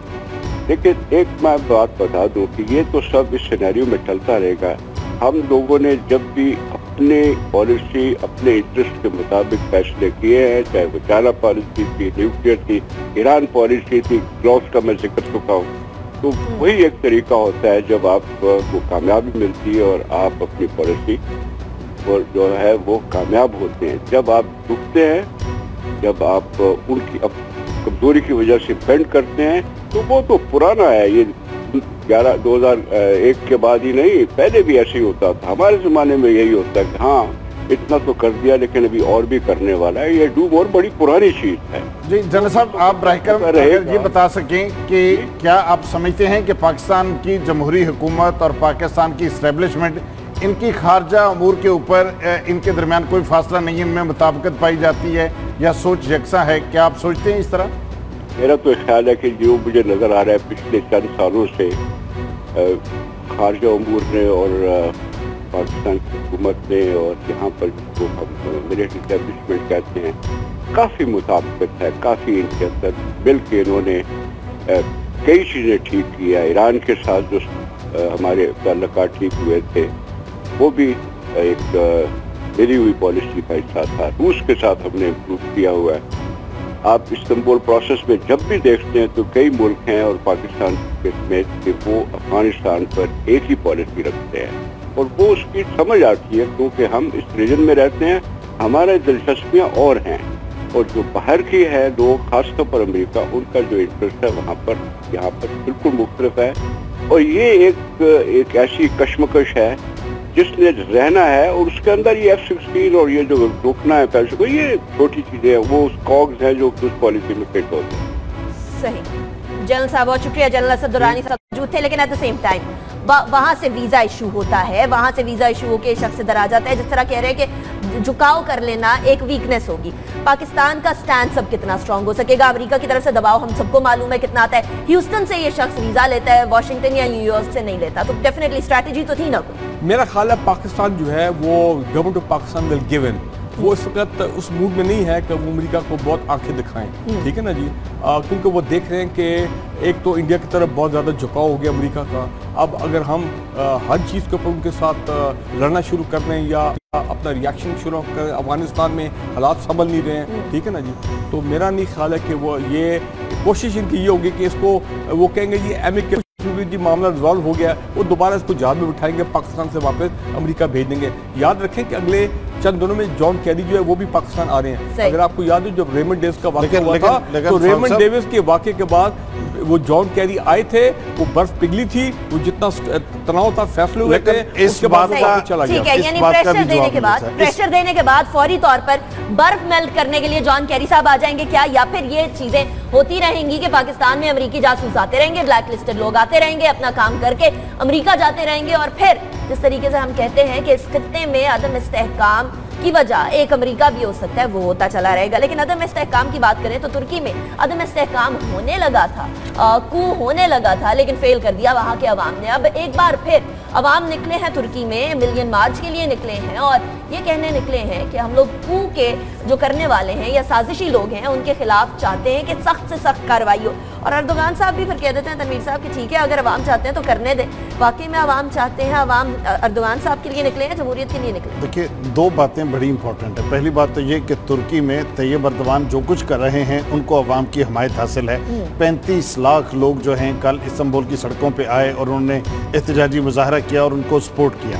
لیکن ایک میں بات بتا دوں کہ یہ تو سب اس سینیریو میں چلتا رہے گا۔ ہم لوگوں نے جب بھی اپنے پالیسی اپنے انٹرسٹ کے مطابق فیصلے کیے ہیں، چاہے وہ چائنا پالیسی تھی نیوکلیئر تھی، ایران پالیسی تھی گلوس کا میں ذکر چکا ہوں۔ تو وہی ایک طریقہ ہوتا ہے جب آپ کو کامیابی ملتی ہے اور آپ اپنی پالیسی اور جو ہے وہ کامیاب ہوتے ہیں۔ جب آپ ڈوبتے ہیں، جب آپ ان کی، کمزوری کی وجہ سے بینڈ کرتے ہیں تو وہ تو پرانا ہے یہ گیارہ دو ہزار ایک کے بعد ہی نہیں پہلے بھی ایسے ہی ہوتا تھا۔ ہمارے زمانے میں یہی ہوتا ہے کہ ہاں اتنا تو کر دیا لیکن ابھی اور بھی کرنے والا ہے۔ یہ ڈوب اور بڑی پرانی چیز ہے۔ جی جنرل صاحب آپ براہ کرم یہ بتا سکیں کہ کیا آپ سمجھتے ہیں کہ پاکستان کی جمہوری حکومت اور پاکستان کی اسٹیبلشمنٹ ان کی خارجہ امور کے اوپر ان کے درمیان کوئی فاصلہ نہیں ان میں مطابقت پائی جاتی ہے یا سوچ یکساں ہے؟ کیا آپ سوچتے ہیں اس طرح؟ میرا تو خیال ہے کہ جو مجھے نظر آ رہا ہے پچھلے چند سالوں سے خارجہ امور نے اور پاکستان کی حکومت نے اور یہاں پر جو ہم ملٹری اسٹیبلشمنٹ کہتے ہیں، کافی مطابقت ہے، کافی ان کے اندر مل کے انہوں نے کئی چیزیں ٹھیک کیا ایران کے ساتھ جو ہمارے تعلقات ٹھیک ہوئے تھے، وہ بھی ایک ملی ہوئی پالیسی کا حصہ تھا۔ روس کے ساتھ ہم نے امپروو کیا ہوا ہے۔ آپ استنبول پروسیس میں جب بھی دیکھتے ہیں تو کئی ملک ہیں اور پاکستان کے سمیت کہ وہ افغانستان پر ایک ہی پالیسی رکھتے ہیں۔ اور وہ اس کی سمجھ آتی ہے کیونکہ ہم اس ریجن میں رہتے ہیں، ہمارے دلچسپیاں اور ہیں۔ اور جو باہر کی ہے لوگ، خاص طور پر امریکہ، ان کا جو انٹرسٹ ہے وہاں پر یہاں پر بالکل مختلف ہے۔ اور یہ ایک ایک ایسی کشمکش ہے جس نے رہنا ہے اور اس کے اندر یہ ایف سکسٹین اور یہ جو روکنا ہے پیسے کو، یہ چھوٹی چیزیں ہیں، وہ اس کاغذ ہیں جو اس پالیسی میں فٹ ہوتے ہیں۔ صحیح۔ جنرل صاحب، بہت شکریہ۔ جنرل اسد دورانی صاحب موجود تھے لیکن ایٹ دا سیم ٹائم وہاں سے ویزا ایشو ہوتا ہے، وہاں سے ویزا ایشو ہو کے شخص در آ جاتا ہے۔ جس طرح کہہ رہے ہیں کہ جھکاؤ کر لینا ایک ویکنس ہوگی۔ پاکستان کا سٹینڈ سب کتنا سٹرونگ ہو سکے گا۔ امریکہ کی طرف سے دباؤ ہم سب کو معلوم ہے کتنا آتا ہے۔ ہیوسٹن سے یہ شخص ویزا لیتا ہے واشنگٹن یا نیو یارک سے نہیں لیتا۔ تو ڈیفینیٹلی اسٹریٹجی تو تھی نا۔ کوئی میرا خیال ہے پاکستان جو ہے وہ government of Pakistan will given وہ اس وقت اس موڈ میں نہیں ہے کہ وہ امریکہ کو بہت آنکھیں دکھائیں۔ ٹھیک ہے نا جی؟ کیونکہ وہ دیکھ رہے ہیں کہ ایک تو انڈیا کی طرف بہت زیادہ جھکاؤ ہو گیا امریکہ کا۔ اب اگر ہم ہر چیز کے اوپر ان کے ساتھ لڑنا شروع کر دیں یا اپنا ریاکشن شروع کر افغانستان میں حالات سنبھل نہیں رہے ہیں۔ ٹھیک ہے نا جی؟ تو میرا نہیں خیال ہے کہ وہ یہ کوشش ان کی یہ ہوگی کہ اس کو وہ کہیں گے جی ایم اے جی معاملہ ریزالو ہو گیا وہ دوبارہ اس کو جہاز میں بٹھائیں گے پاکستان سے واپس امریکہ بھیج دیں گے۔ یاد رکھیں کہ اگلے چند دنوں میں جان کیری جو ہے وہ بھی پاکستان آ رہے ہیں۔ اگر آپ کو یاد ہے جب ریمنڈ ڈیوس کا واقعہ ہوا تھا تو ریمنڈ ڈیوس کے واقعے کے بعد وہ جان کیری آئے تھے وہ برف پگلی تھی وہ جتنا تناؤ تھا فیصلے ہوئے تھے اس کے بعد وہ چلا گیا۔ ٹھیک ہے یعنی پریشر دینے کے بعد پریشر دینے کے بعد فوری طور پر برف میلٹ کرنے کے لیے جان کیری صاحب آ جائیں گے۔ کیا یا پھر یہ چیزیں ہوتی رہیں گی کہ پاکستان میں امریکی جاسوس آتے رہیں گے بلیک لسٹڈ لوگ آتے رہیں گے اپنا کام کر کے امریکہ جاتے رہیں گے اور پھر جس طریقے سے ہم کہتے ہیں کہ اس خطے میں عدم استحکام کی وجہ ایک امریکہ بھی ہو سکتا ہے، وہ ہوتا چلا رہے گا۔ لیکن عدم استحکام کی بات کریں تو ترکی میں عدم استحکام ہونے لگا تھا کو ہونے لگا تھا، لیکن فیل کر دیا وہاں کے عوام نے۔ اب ایک بار پھر عوام نکلے ہیں ترکی میں ملین مارچ کے لیے نکلے ہیں اور یہ کہنے نکلے ہیں کہ ہم لوگ کو کے جو کرنے والے ہیں یا سازشی لوگ ہیں ان کے خلاف چاہتے ہیں کہ سخت سے سخت کاروائی ہو۔ اور اردوغان صاحب بھی پھر کہہ دیتے ہیں تنویر صاحب کہ ٹھیک ہے اگر عوام چاہتے ہیں تو کرنے دیں۔ واقعی میں عوام چاہتے ہیں عوام اردوغان صاحب کے لیے نکلے ہیں جمہوریت کے لیے نکلے دیکھیے دو باتیں بڑی امپورٹنٹ ہیں۔ پہلی بات تو یہ کہ ترکی میں طیب اردوان جو کچھ کر رہے ہیں ان کو عوام کی حمایت حاصل ہے۔ پینتیس لاکھ لوگ جو ہیں کل استنبول کی سڑکوں پہ آئے اور انہوں نے احتجاجی مظاہرہ کیا اور ان کو سپورٹ کیا۔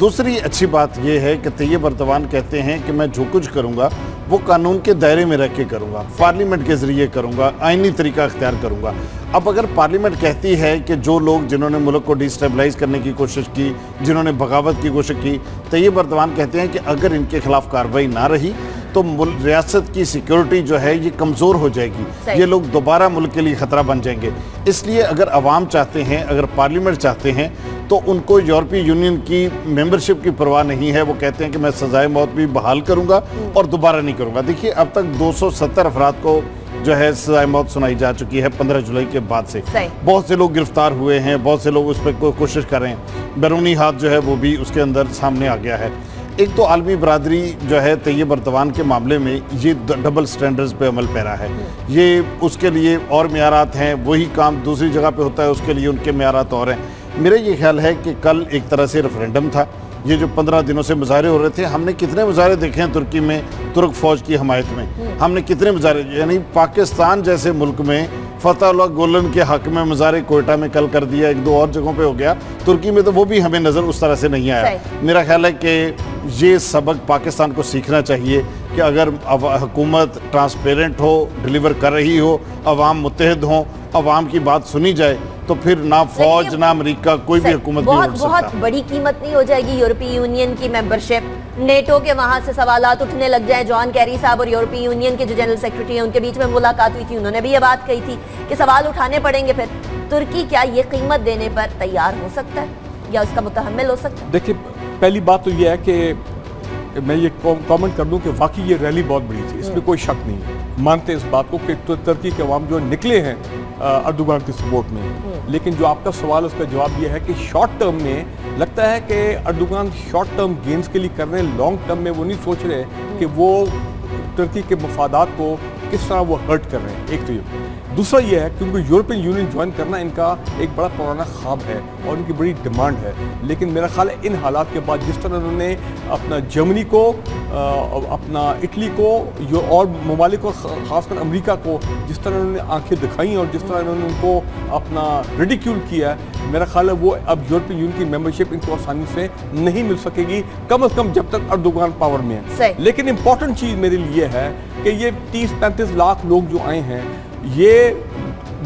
دوسری اچھی بات یہ ہے کہ طیب اردوان کہتے ہیں کہ میں جو کچھ کروں گا، وہ قانون کے دائرے میں رہ کے کروں گا، پارلیمنٹ کے ذریعے کروں گا، آئینی طریقہ اختیار کروں گا۔ اب اگر پارلیمنٹ کہتی ہے کہ جو لوگ جنہوں نے ملک کو ڈی سٹیبلائز کرنے کی کوشش کی، جنہوں نے بغاوت کی کوشش کی، طیب اردوان کہتے ہیں کہ اگر ان کے خلاف کاروائی نہ رہی تو ریاست کی سیکیورٹی جو ہے یہ کمزور ہو جائے گی۔ یہ لوگ دوبارہ ملک کے لیے خطرہ بن جائیں گے۔ اس لیے اگر عوام چاہتے ہیں اگر پارلیمنٹ چاہتے ہیں تو ان کو یورپی یونین کی ممبرشپ کی پرواہ نہیں ہے۔ وہ کہتے ہیں کہ میں سزائے موت بھی بحال کروں گا اور دوبارہ نہیں کروں گا۔ دیکھیے اب تک دو سو ستر افراد کو جو ہے سزائے موت سنائی جا چکی ہے پندرہ جولائی کے بعد سے۔ بہت سے لوگ گرفتار ہوئے ہیں بہت سے لوگ اس پہ کوشش کر رہے ہیں۔ بیرونی ہاتھ جو ہے وہ بھی اس کے اندر سامنے آ گیا ہے۔ ایک تو عالمی برادری جو ہے طیب اردوان کے معاملے میں یہ ڈبل سٹینڈرز پہ عمل پیرا ہے۔ یہ اس کے لیے اور معیارات ہیں، وہی کام دوسری جگہ پہ ہوتا ہے، اس کے لیے ان کے معیارات اور ہیں۔ میرا یہ خیال ہے کہ کل ایک طرح سے ریفرینڈم تھا۔ یہ جو پندرہ دنوں سے مظاہرے ہو رہے تھے، ہم نے کتنے مظاہرے دیکھے ہیں ترکی میں، ترک فوج کی حمایت میں۔ ہم نے کتنے مظاہرے یعنی پاکستان جیسے ملک میں فتح اللہ گولن کے حق میں مظاہرے کوئٹہ میں کل کر دیا ایک دو اور جگہوں پہ ہو گیا۔ ترکی میں تو وہ بھی ہمیں نظر اس طرح سے نہیں آیا۔ میرا خیال ہے کہ یہ سبق پاکستان کو سیکھنا چاہیے کہ اگر حکومت ٹرانسپیرنٹ ہو ڈیلیور کر رہی ہو عوام متحد ہوں عوام کی بات سنی جائے تو پھر نہ فوج نہ امریکہ کوئی بھی حکومت نہیں بہت اٹھ بہت سکتا بڑی قیمت نہیں ہو جائے گی یورپی یونین کی ممبرشپ۔ نیٹو کے وہاں سے سوالات اٹھنے لگ جائیں۔ جان کیری صاحب اور یورپی یونین کے جو جنرل سیکرٹری ہیں ان کے بیچ میں ملاقات ہوئی تھی۔ انہوں نے بھی یہ بات کہی تھی کہ سوال اٹھانے پڑیں گے پھر ترکی کیا یہ قیمت دینے پر تیار ہو سکتا ہے؟ یا اس کا متحمل ہو سکتا ہے؟ دیکھیں پہلی بات تو یہ ہے کہ میں یہ کامنٹ کر دوں کہ واقعی یہ ریلی بہت بڑی تھی اس میں کوئی شک نہیں ہے۔ مانتے ہیں اس بات کو کہ ترکی کے عوام جو نکلے ہیں اردوگان کی سپورٹ میں۔ لیکن جو آپ کا سوال اس کا جواب یہ ہے کہ شارٹ ٹرم میں لگتا ہے کہ اردوگان شارٹ ٹرم گینز کے لیے کر رہے ہیں لانگ ٹرم میں وہ نہیں سوچ رہے کہ وہ ترکی کے مفادات کو کس طرح وہ ہرٹ کر رہے ہیں۔ ایک تو یہ۔ دوسرا یہ ہے کیونکہ یورپین یونین جوائن کرنا ان کا ایک بڑا پرانا خواب ہے اور ان کی بڑی ڈیمانڈ ہے۔ لیکن میرا خیال ہے ان حالات کے بعد جس طرح انہوں نے اپنا جرمنی کو اپنا اٹلی کو اور ممالک اور خاص کر امریکہ کو جس طرح انہوں نے آنکھیں دکھائیں اور جس طرح انہوں نے ان کو اپنا ریڈیکیول کیا ہے میرا خیال ہے وہ اب یورپین یونین کی ممبرشپ ان کو آسانی سے نہیں مل سکے گی کم از کم جب تک اردوگان پاور میں ہے۔ لیکن امپورٹنٹ چیز میرے لیے ہے کہ یہ تیس پینتیس لاکھ لوگ جو آئے ہیں یہ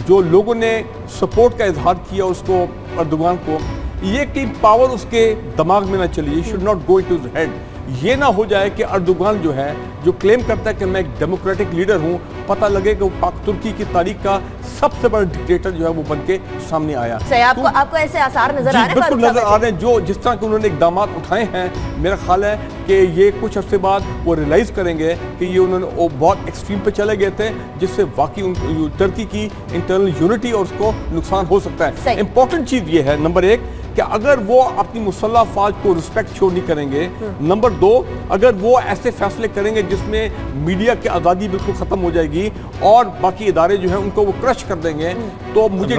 جو لوگوں نے سپورٹ کا اظہار کیا اس کو اردوگان کو، یہ کہ پاور اس کے دماغ میں نہ چلی یہ should not go to head یہ نہ ہو جائے کہ اردوگان جو ہے جو کلیم کرتا ہے کہ میں ایک ڈیموکریٹک لیڈر ہوں پتہ لگے کہ وہ پاک ترکی کی تاریخ کا سب سے بڑا ڈکٹیٹر جو ہے وہ بن کے سامنے آیا۔ صحیح آپ کو آپ کو ایسے آثار نظر جی آ رہے ہیں؟ بالکل فاروق صاحب نظر آ رہے ہیں۔ جو جس طرح کہ انہوں نے اقدامات اٹھائے ہیں میرا خیال ہے کہ یہ کچھ عرصے بعد وہ ریلائز کریں گے کہ یہ انہوں نے بہت ایکسٹریم پہ چلے گئے تھے جس سے واقعی ترکی کی انٹرنل یونٹی اور اس کو نقصان ہو سکتا ہے۔ امپورٹنٹ چیز یہ ہے نمبر ایک کہ اگر وہ اپنی مسلح فوج کو رسپیکٹ شو نہیں کریں گے؟ نمبر دو اگر وہ ایسے فیصلے کریں گے جس میں میڈیا کی آزادی بالکل ختم ہو جائے گی اور باقی ادارے جو ہیں ان کو وہ کرش کر دیں گے تو مجھے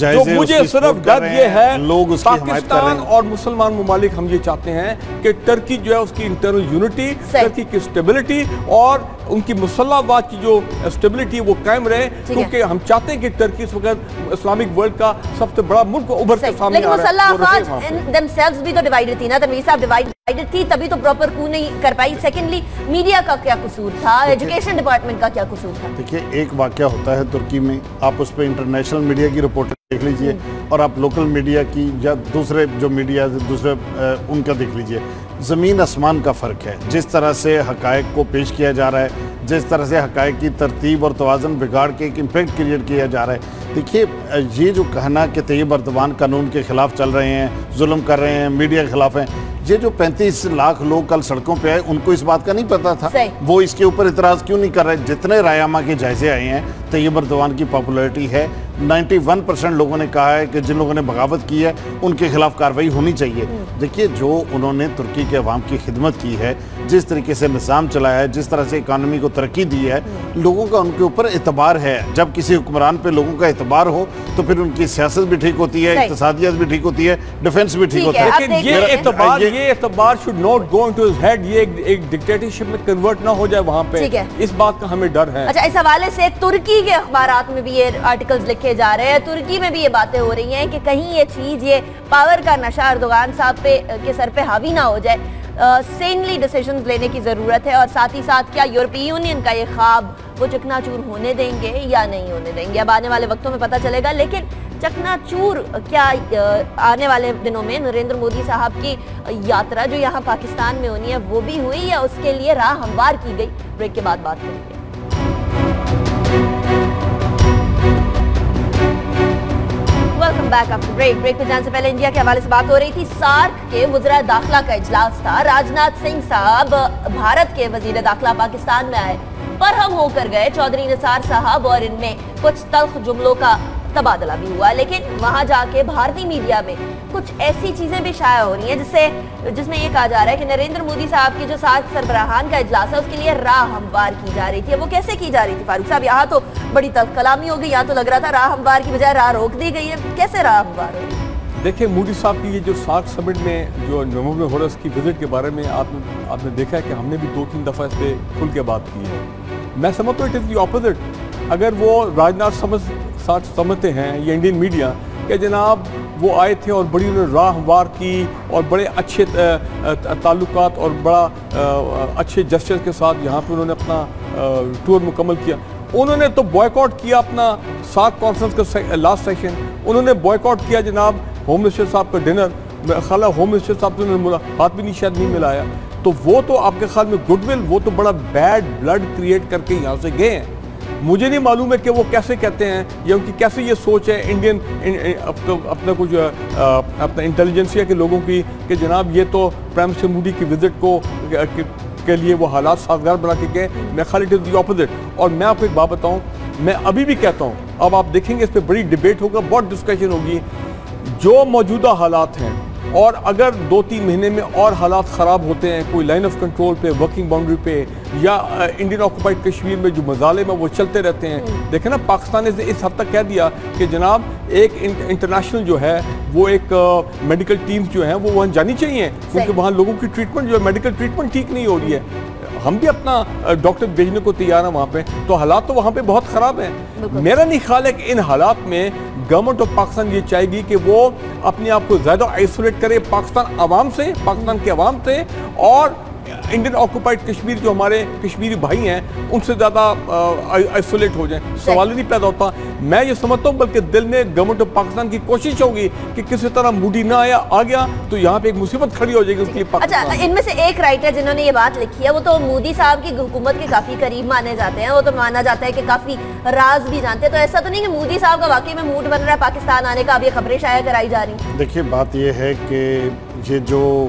جو مجھے صرف ڈر یہ ہے لوگ اس کی حمایت کر رہے پاکستان اور مسلمان ممالک ہم یہ چاہتے ہیں کہ ٹرکی جو ہے اس کی انٹرنل یونٹی ٹرکی کی سٹیبلٹی اور ان کی مسلح آباد کی جو سٹیبلٹی وہ قائم رہے۔ کیونکہ ہم چاہتے ہیں کہ ٹرکی اس وقت اسلامک ورلڈ کا سب سے بڑا ملک ابھر کے سامنے آ رہا ہے۔ پہ۔ ان themselves بھی تو ڈیوائیڈ تھی نا تنویر صاحب ڈیوائیڈ تھی تبھی تو پراپر کو نہیں کر پائی؟ سیکنڈلی میڈیا کا کیا قصور تھا؟ ایجوکیشن ڈپارٹمنٹ کا کیا قصور تھا؟ دیکھیے ایک واقعہ ہوتا ہے ترکی میں آپ اس پہ انٹرنیشنل میڈیا کی رپورٹ دیکھ لیجیے اور آپ لوکل میڈیا کی یا دوسرے جو میڈیا دوسرے ان کا دیکھ لیجیے۔ زمین آسمان کا فرق ہے۔ جس طرح سے حقائق کو پیش کیا جا رہا ہے جس طرح سے حقائق کی ترتیب اور توازن بگاڑ کے ایک امپیکٹ کریٹ کیا جا رہا ہے دیکھیے یہ جو کہنا کہ طیب اردوان قانون کے خلاف چل رہے ہیں ظلم کر رہے ہیں میڈیا کے خلاف ہیں یہ جو پینتیس لاکھ لوگ کل سڑکوں پہ آئے ان کو اس بات کا نہیں پتا تھا۔ وہ اس کے اوپر اعتراض کیوں نہیں کر رہے؟ جتنے رایامہ کے جائزے آئے ہیں طیب اردوان کی پاپولیرٹی ہے۔ نائنٹی ون پرسنٹ لوگوں نے کہا ہے کہ جن لوگوں نے بغاوت کی ہے ان کے خلاف کاروائی ہونی چاہیے۔ دیکھیے جو انہوں نے ترکی کے عوام کی خدمت کی ہے جس طریقے سے نظام چلایا ہے جس طرح سے اکانومی کو ترقی دی ہے لوگوں کا ان کے اوپر اعتبار ہے۔ جب کسی حکمران پہ لوگوں کا اعتبار ہو تو پھر ان کی سیاست بھی ٹھیک ہوتی ہے صحیح۔ اقتصادیت بھی ٹھیک ہوتی ہے ڈیفنس بھی ٹھیک ہوتا ہے، لیکن یہ۔ اعتبار یہ- اعتبار should not go into his head یہ ایک- ڈکٹیٹرشپ میں کنورٹ نہ ہو جائے وہاں پہ۔ اس بات کا ہمیں ڈر ہے۔ اچھا اس حوالے سے ترکی کے اخبارات میں بھی یہ آرٹیکلز لکھے جا رہے ہیں۔ ترکی میں بھی یہ باتیں ہو رہی ہیں کہ کہیں یہ چیز یہ پاور کا نشہ اردوغان صاحب پہ کے سر پہ حاوی نہ ہو جائے۔ سینلی ڈیسیجنز لینے کی ضرورت ہے اور ساتھ ہی ساتھ کیا یورپی یونین کا یہ خواب وہ چکنا چور ہونے دیں گے یا نہیں ہونے دیں گے؟ اب آنے والے وقتوں میں پتہ چلے گا، لیکن چکنا چور کیا آنے والے دنوں میں نریندر مودی صاحب کی یاترا جو یہاں پاکستان میں ہونی ہے، وہ بھی ہوئی یا اس کے لیے راہ ہموار کی گئی؟ بریک کے بعد بات کریں گے۔ Welcome back after break break پہ جان سے پہلے انڈیا کے حوالے سے بات ہو رہی تھی سارک کے وزراء داخلہ کا اجلاس تھا۔ راجنات سنگھ صاحب بھارت کے وزیر داخلہ پاکستان میں آئے۔ پر ہم ہو کر گئے چودھری نثار صاحب اور ان میں کچھ تلخ جملوں کا تبادلہ بھی ہوا، لیکن وہاں جا کے بھارتی میڈیا میں کچھ ایسی چیزیں بھی شائع ہو رہی ہیں، جس سے، جس میں یہ کہا جا رہا ہے کہ نریندر مودی صاحب کی جو سات سربراہان کا اجلاس ہے، اس کے لیے راہ ہموار کی جا رہی تھی۔ وہ کیسے کی جا رہی تھی؟ فاروق صاحب، یہاں تو بڑی تلخ کلامی ہو گئی، یہاں تو لگ رہا تھا راہ ہموار کی بجائے راہ روک دی گئی ہے۔ کیسے راہ ہموار ہو رہی دیکھیں موڈی صاحب کی یہ جو سارک سمٹ میں جو نومبر میں ہو کی وزٹ کے بارے میں آپ نے آپ نے دیکھا ہے کہ ہم نے بھی دو تین دفعہ اس پہ کھل کے بات کی ہے۔ میں سمجھتا ہوں اٹ از دی اپوزٹ اگر وہ راجناتھ سمجھ ساتھ سمجھتے ہیں یہ انڈین میڈیا کہ جناب وہ آئے تھے اور بڑی انہوں نے راہ ہموار کی اور بڑے اچھے تعلقات اور بڑا اچھے جسچر کے ساتھ یہاں پہ انہوں نے اپنا ٹور مکمل کیا۔ انہوں نے تو بوائے کیا اپنا سات کانفرنس کا لاسٹ سیشن انہوں نے بوائے کیا جناب ہوم منسٹر صاحب کا ڈنر خیال ہے ہوم منسٹر صاحب سے ہاتھ بھی نہیں، شاید نہیں ملایا۔ تو وہ تو آپ کے خیال میں گڈ ول وہ تو بڑا بیڈ بلڈ کریٹ کر کے یہاں سے گئے ہیں۔ مجھے نہیں معلوم ہے کہ وہ کیسے کہتے ہیں یا ان کی کیسے یہ سوچ ہے انڈین اپنا کچھ اپنا انٹیلیجنسیا کے لوگوں کی کہ جناب یہ تو پرائم منسٹر موڈی کی وزٹ کو کے لیے وہ حالات سازگار بنا کے گئے۔ میں خالی اٹ از دی اپوزٹ اور میں آپ کو ایک بات بتاؤں، میں ابھی بھی کہتا ہوں، اب آپ دیکھیں گے اس پہ بڑی ڈیبیٹ ہوگا، بہت ڈسکشن ہوگی۔ جو موجودہ حالات ہیں اور اگر دو تین مہینے میں اور حالات خراب ہوتے ہیں کوئی لائن آف کنٹرول پہ ورکنگ باؤنڈری پہ یا انڈین آکوپائڈ کشمیر میں جو مظالم ہیں وہ چلتے رہتے ہیں۔ دیکھیں نا پاکستان نے اس حد تک کہہ دیا کہ جناب ایک انٹرنیشنل جو ہے وہ ایک میڈیکل ٹیمز جو ہیں وہ وہاں جانی چاہیے۔ کیونکہ وہاں لوگوں کی ٹریٹمنٹ جو ہے میڈیکل ٹریٹمنٹ ٹھیک نہیں ہو رہی ہے۔ ہم بھی اپنا ڈاکٹر بھیجنے کو تیار ہیں وہاں پہ تو حالات تو وہاں پہ بہت خراب ہیں۔ میرا نہیں خیال ہے کہ ان حالات میں گورنمنٹ آف پاکستان یہ چاہے گی کہ وہ اپنے آپ کو زیادہ آئسولیٹ کرے پاکستان عوام سے پاکستان کے عوام سے اور انڈین آکوپائڈ کشمیر جو ہمارے کشمیری بھائی ہیں ان سے زیادہ آئسولیٹ ہو جائیں۔ سوال ہی نہیں پیدا ہوتا۔ میں یہ سمجھتا ہوں بلکہ دل میں گورنمنٹ آف پاکستان کی کوشش ہوگی کہ کسی طرح موڈی نہ آیا آ گیا تو یہاں پہ ایک مصیبت کھڑی ہو جائے گی اس کے لیے اچھا ان میں سے ایک رائٹر جنہوں نے یہ بات لکھی ہے وہ تو مودی صاحب کی حکومت کے کافی قریب مانے جاتے ہیں وہ تو مانا جاتا ہے کہ کافی راز بھی جانتے ہیں۔ تو ایسا تو نہیں کہ مودی صاحب کا واقعی میں موڈ بن رہا ہے پاکستان آنے کا اب یہ خبریں شائع کرائی جا رہی ہیں؟ دیکھیے بات یہ ہے کہ یہ جو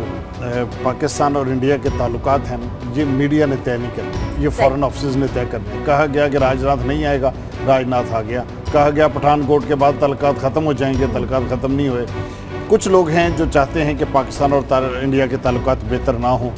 پاکستان اور انڈیا کے تعلقات ہیں۔ یہ میڈیا نے طے نہیں کرنے یہ فورن آفیسز نے طے کرنے۔ کہا گیا کہ راجناتھ نہیں آئے گا راجناتھ آ گیا۔ کہا گیا پٹھان کوٹ کے بعد تعلقات ختم ہو جائیں گے تعلقات ختم نہیں ہوئے۔ کچھ لوگ ہیں جو چاہتے ہیں کہ پاکستان اور انڈیا کے تعلقات بہتر نہ ہوں۔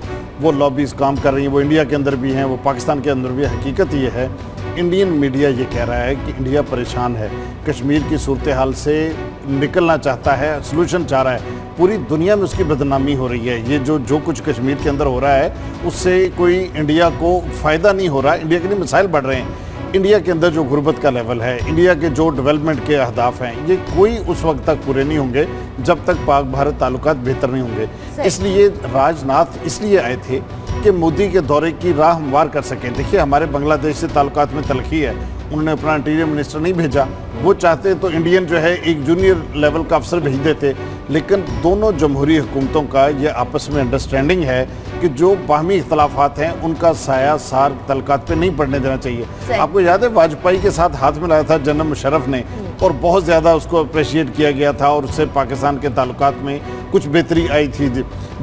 وہ لابیز کام کر رہی ہیں وہ انڈیا کے اندر بھی ہیں وہ پاکستان کے اندر بھی۔ حقیقت یہ ہے انڈین میڈیا یہ کہہ رہا ہے کہ انڈیا پریشان ہے۔ کشمیر کی صورتحال سے نکلنا چاہتا ہے سلوشن چاہ رہا ہے۔ پوری دنیا میں اس کی بدنامی ہو رہی ہے۔ یہ جو جو کچھ کشمیر کے اندر ہو رہا ہے اس سے کوئی انڈیا کو فائدہ نہیں ہو رہا۔ انڈیا کے لیے مسائل بڑھ رہے ہیں۔ انڈیا کے اندر جو غربت کا لیول ہے انڈیا کے جو ڈیولپمنٹ کے اہداف ہیں یہ کوئی اس وقت تک پورے نہیں ہوں گے۔ جب تک پاک بھارت تعلقات بہتر نہیں ہوں گے۔ اس لیے راج ناتھ اس لیے آئے تھے کہ مودی کے دورے کی راہ ہموار کر سکیں۔ دیکھیے ہمارے بنگلہ دیش سے تعلقات میں تلخی ہے۔ انہوں نے اپنا انٹیریئر منسٹر نہیں بھیجا۔ وہ چاہتے تو انڈین جو ہے ایک جونیئر لیول کا افسر بھیج دیتے۔ لیکن دونوں جمہوری حکومتوں کا یہ آپس میں انڈرسٹینڈنگ ہے کہ جو باہمی اختلافات ہیں ان کا سایہ سار تعلقات پہ نہیں پڑنے دینا چاہیے۔ آپ کو یاد ہے واجپائی کے ساتھ ہاتھ ملایا تھا جنرل مشرف نے۔ اور بہت زیادہ اس کو اپریشیٹ کیا گیا تھا اور اس سے پاکستان کے تعلقات میں کچھ بہتری آئی تھی۔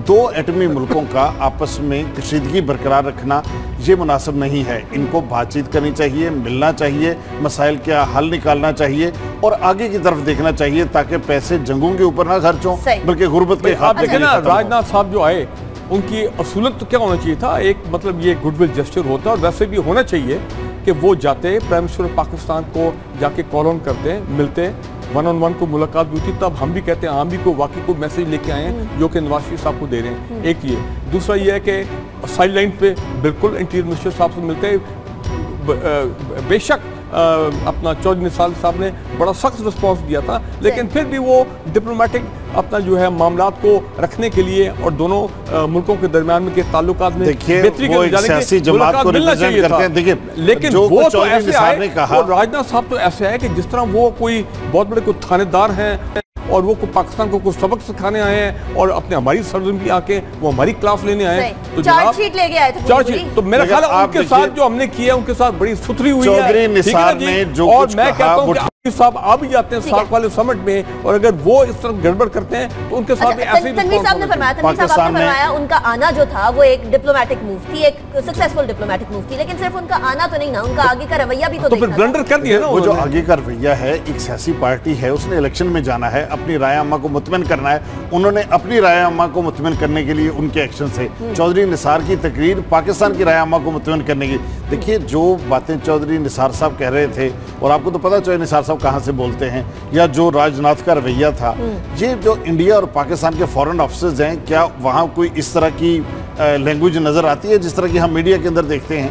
دو ایٹمی ملکوں کا آپس میں کشیدگی برقرار رکھنا یہ مناسب نہیں ہے۔ ان کو بات چیت کرنی چاہیے ملنا چاہیے مسائل کا حل نکالنا چاہیے اور آگے کی طرف دیکھنا چاہیے تاکہ پیسے جنگوں کے اوپر نہ خرچ ہوں بلکہ غربت کے آپ دیکھیں نا راجناتھ صاحب جو آئے ان کی اصولت تو کیا ہونا چاہیے تھا؟ ایک مطلب یہ گڈ ول جسٹر ہوتا اور ویسے بھی ہونا چاہیے۔ کہ وہ جاتے پرائم منسٹر پاکستان کو جا کے کال آن کرتے ملتے ون آن ون کو ملاقات بھی ہوتی تب ہم بھی کہتے ہیں ہم بھی کو واقعی کو میسیج لے کے آئے ہیں جو کہ نواز شریف صاحب کو دے رہے ہیں۔ ایک یہ۔ دوسرا یہ ہے کہ سائڈ لائن پہ بالکل انٹیریئر منسٹر صاحب سے ملتے بے شک اپنا چودھری نثال صاحب نے بڑا سخت رسپانس دیا تھا لیکن پھر بھی وہ ڈپلومیٹک اپنا جو ہے معاملات کو رکھنے کے لیے اور دونوں ملکوں کے درمیان میں کے تعلقات میں بہتری کے سیاسی جماعت کو ریپرزینٹ کرتے ہیں۔ دیکھیں لیکن وہ تو ایسے آئے راجناتھ صاحب تو ایسے ہے کہ جس طرح وہ کوئی بہت بڑے کوئی تھانے دار ہیں اور وہ پاکستان کو کچھ سبق سکھانے آئے ہیں اور اپنے ہماری سرزم کی آکے وہ ہماری کلاف لینے آئے ہیں۔ تو چارج شیٹ لے گئے آئے تھے چارج شیٹ۔ تو میرا خیال ہے ان کے ساتھ جو ہم نے کیا ان کے ساتھ بڑی ستری ہوئی ہے۔ چودری نثار نے جو کچھ کہا وہ صاحب آ بھی جاتے ہیں ساک والے سمٹ میں اور اگر وہ اس طرح گڑبڑ کرتے ہیں تو ان کے ساتھ بھی ایسے ہی تنویر صاحب نے فرمایا تنویر صاحب آپ نے فرمایا ان کا آنا جو تھا وہ ایک ڈپلومیٹک موو تھی ایک سکسیسفل ڈپلومیٹک موو تھی لیکن صرف ان کا آنا تو نہیں نا ان کا آگے کا رویہ بھی تو دیکھنا تو پھر بلنڈر کر دیا نا وہ جو آگے کا رویہ ہے ایک سیاسی پارٹی ہے اس نے الیکشن میں جانا ہے اپنی رائے عامہ کو مطمئن کرنا ہے۔ انہوں نے اپنی رائے عامہ کو مطمئن کرنے کے لیے ان کے ایکشن سے چودھری نثار کی تقریر پاکستان کی رائے عامہ کو مطمئن کرنے کی۔ دیکھیے جو باتیں چودھری نثار صاحب کہہ رہے تھے اور آپ کو تو پتا چودھری نثار صاحب کہاں سے بولتے ہیں یا جو راج ناتھ کا رویہ تھا یہ جو انڈیا اور پاکستان کے فورن آفسز ہیں کیا وہاں کوئی اس طرح کی لینگویج نظر آتی ہے جس طرح کی ہم میڈیا کے اندر دیکھتے ہیں؟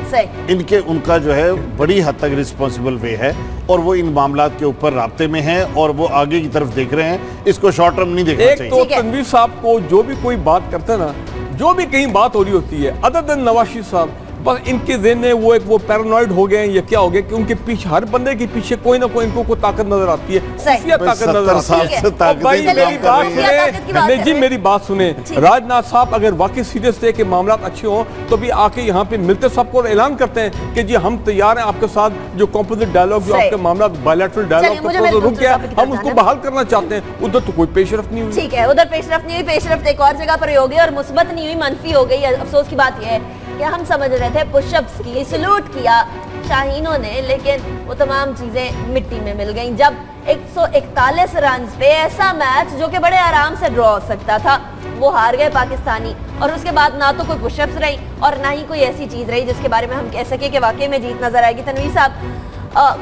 ان کے ان کا جو ہے بڑی حد تک ریسپونسیبل وے ہے اور وہ ان معاملات کے اوپر رابطے میں ہیں اور وہ آگے کی طرف دیکھ رہے ہیں۔ اس کو شارٹ ٹرم نہیں دیکھنا چاہیے۔ ایک تو تنویر صاحب کو جو بھی کوئی بات کرتا ہے نا جو بھی کہیں بات ہو رہی ہوتی ہے عدد نواشی صاحب پر ان کے ذہن میں وہ ایک وہ پیرانوائڈ ہو گئے ہیں یا کیا ہو گئے کہ ان کے پیچھے ہر بندے کے پیچھے کوئی نہ کوئی ان کو کوئی طاقت نظر آتی ہے کسی طاقت نظر آتی ہے۔ بھائی جی، میری بات سنیں جی میری بات سنیں۔ راج ناز صاحب اگر واقعی سیریس تھے کہ معاملات اچھے ہوں تو بھی آ کے یہاں پہ ملتے سب کو اعلان کرتے ہیں کہ جی ہم تیار ہیں آپ کے ساتھ جو کمپوزٹ ڈائلاگ جو آپ کے معاملات بائیلیٹرل ڈائلاگ پروپوزل رک گیا۔ ہم اس کو بحال کرنا چاہتے ہیں۔ ادھر تو کوئی پیش رفت نہیں ہوئی۔ ٹھیک ہے ادھر پیش رفت نہیں ہوئی پیش رفت ایک اور جگہ پر ہو گئی اور مثبت نہیں ہوئی منفی ہو گئی۔ افسوس کی بات یہ ہے۔ کہ ہم سمجھ رہے تھے پش اپس کی سلوٹ کیا۔ شاہینوں نے، لیکن وہ تمام چیزیں مٹی میں مل گئیں۔ جب 141 رنز پہ ایسا میچ جو کہ بڑے آرام سے ڈرا ہو سکتا تھا، وہ ہار گئے پاکستانی۔ اور اس کے بعد نہ تو کوئی پش اپس رہی اور نہ ہی کوئی ایسی چیز رہی جس کے بارے میں ہم کہہ سکے کہ واقعی میں جیت نظر آئے گی۔ تنویر صاحب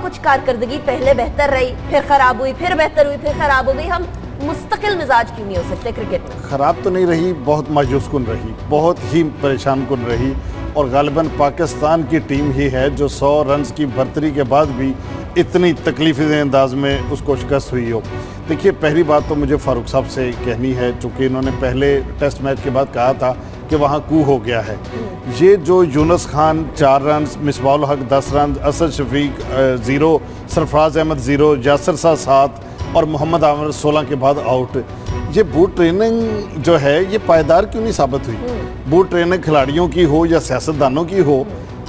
کچھ کارکردگی پہلے بہتر رہی، پھر خراب ہوئی، پھر بہتر ہوئی، پھر خراب ہوئی ہم مستقل مزاج کیوں نہیں ہو سکتے کرکٹ میں؟ خراب تو نہیں رہی، بہت مایوس کن رہی، بہت ہی پریشان کن رہی اور غالباً پاکستان کی ٹیم ہی ہے جو سو رنز کی برتری کے بعد بھی اتنی تکلیف انداز میں اس کو شکست ہوئی ہو۔ دیکھیے، پہلی بات تو مجھے فاروق صاحب سے کہنی ہے، چونکہ انہوں نے پہلے ٹیسٹ میچ کے بعد کہا تھا کہ وہاں کو ہو گیا ہے۔ یہ جو یونس خان چار رنز مصباح الحق دس runs, Asad Shafiq zero, Sarfaraz Ahmed zero, Yasir سا سات اور محمد عامر سولہ کے بعد آؤٹ یہ بوٹ ٹریننگ جو ہے یہ پائیدار کیوں نہیں ثابت ہوئی؟ بوٹ ٹریننگ کھلاڑیوں کی ہو یا سیاستدانوں کی ہو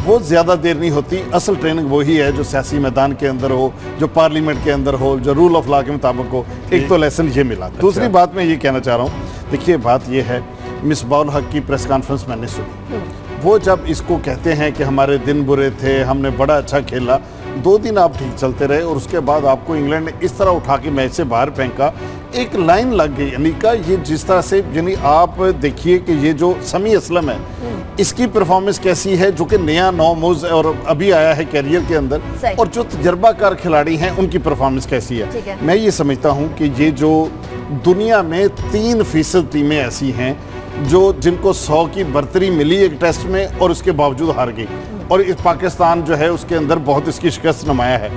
وہ زیادہ دیر نہیں ہوتی۔ اصل ٹریننگ وہی ہے جو سیاسی میدان کے اندر ہو جو پارلیمنٹ کے اندر ہو جو رول آف لا کے مطابق ہو۔ ایک جی۔ تو لیسن یہ ملا۔ اچھا۔ دوسری بات میں یہ کہنا چاہ رہا ہوں دیکھیے بات یہ ہے مصباح الحق کی پریس کانفرنس میں نے سنی۔ وہ جب اس کو کہتے ہیں کہ ہمارے دن برے تھے ہم نے بڑا اچھا کھیلا دو دن آپ ٹھیک چلتے رہے اور اس کے بعد آپ کو انگلینڈ نے اس طرح اٹھا کے میچ سے باہر پھینکا۔ ایک لائن لگ گئی یعنی کا یہ جس طرح سے یعنی آپ دیکھیے کہ یہ جو سمی اسلم ہے اس کی پرفارمنس کیسی ہے جو کہ نیا نو موز اور ابھی آیا ہے کیریئر کے اندر۔ اور جو تجربہ کار کھلاڑی ہیں ان کی پرفارمنس کیسی ہے۔ میں یہ سمجھتا ہوں کہ یہ جو دنیا میں تین فیصد ٹیمیں ایسی ہیں جو جن کو سو کی برتری ملی ایک ٹیسٹ میں اور اس کے باوجود ہار گئی۔ اور پاکستان جو ہے اس کے اندر بہت اس کی شکست نمایاں ہے۔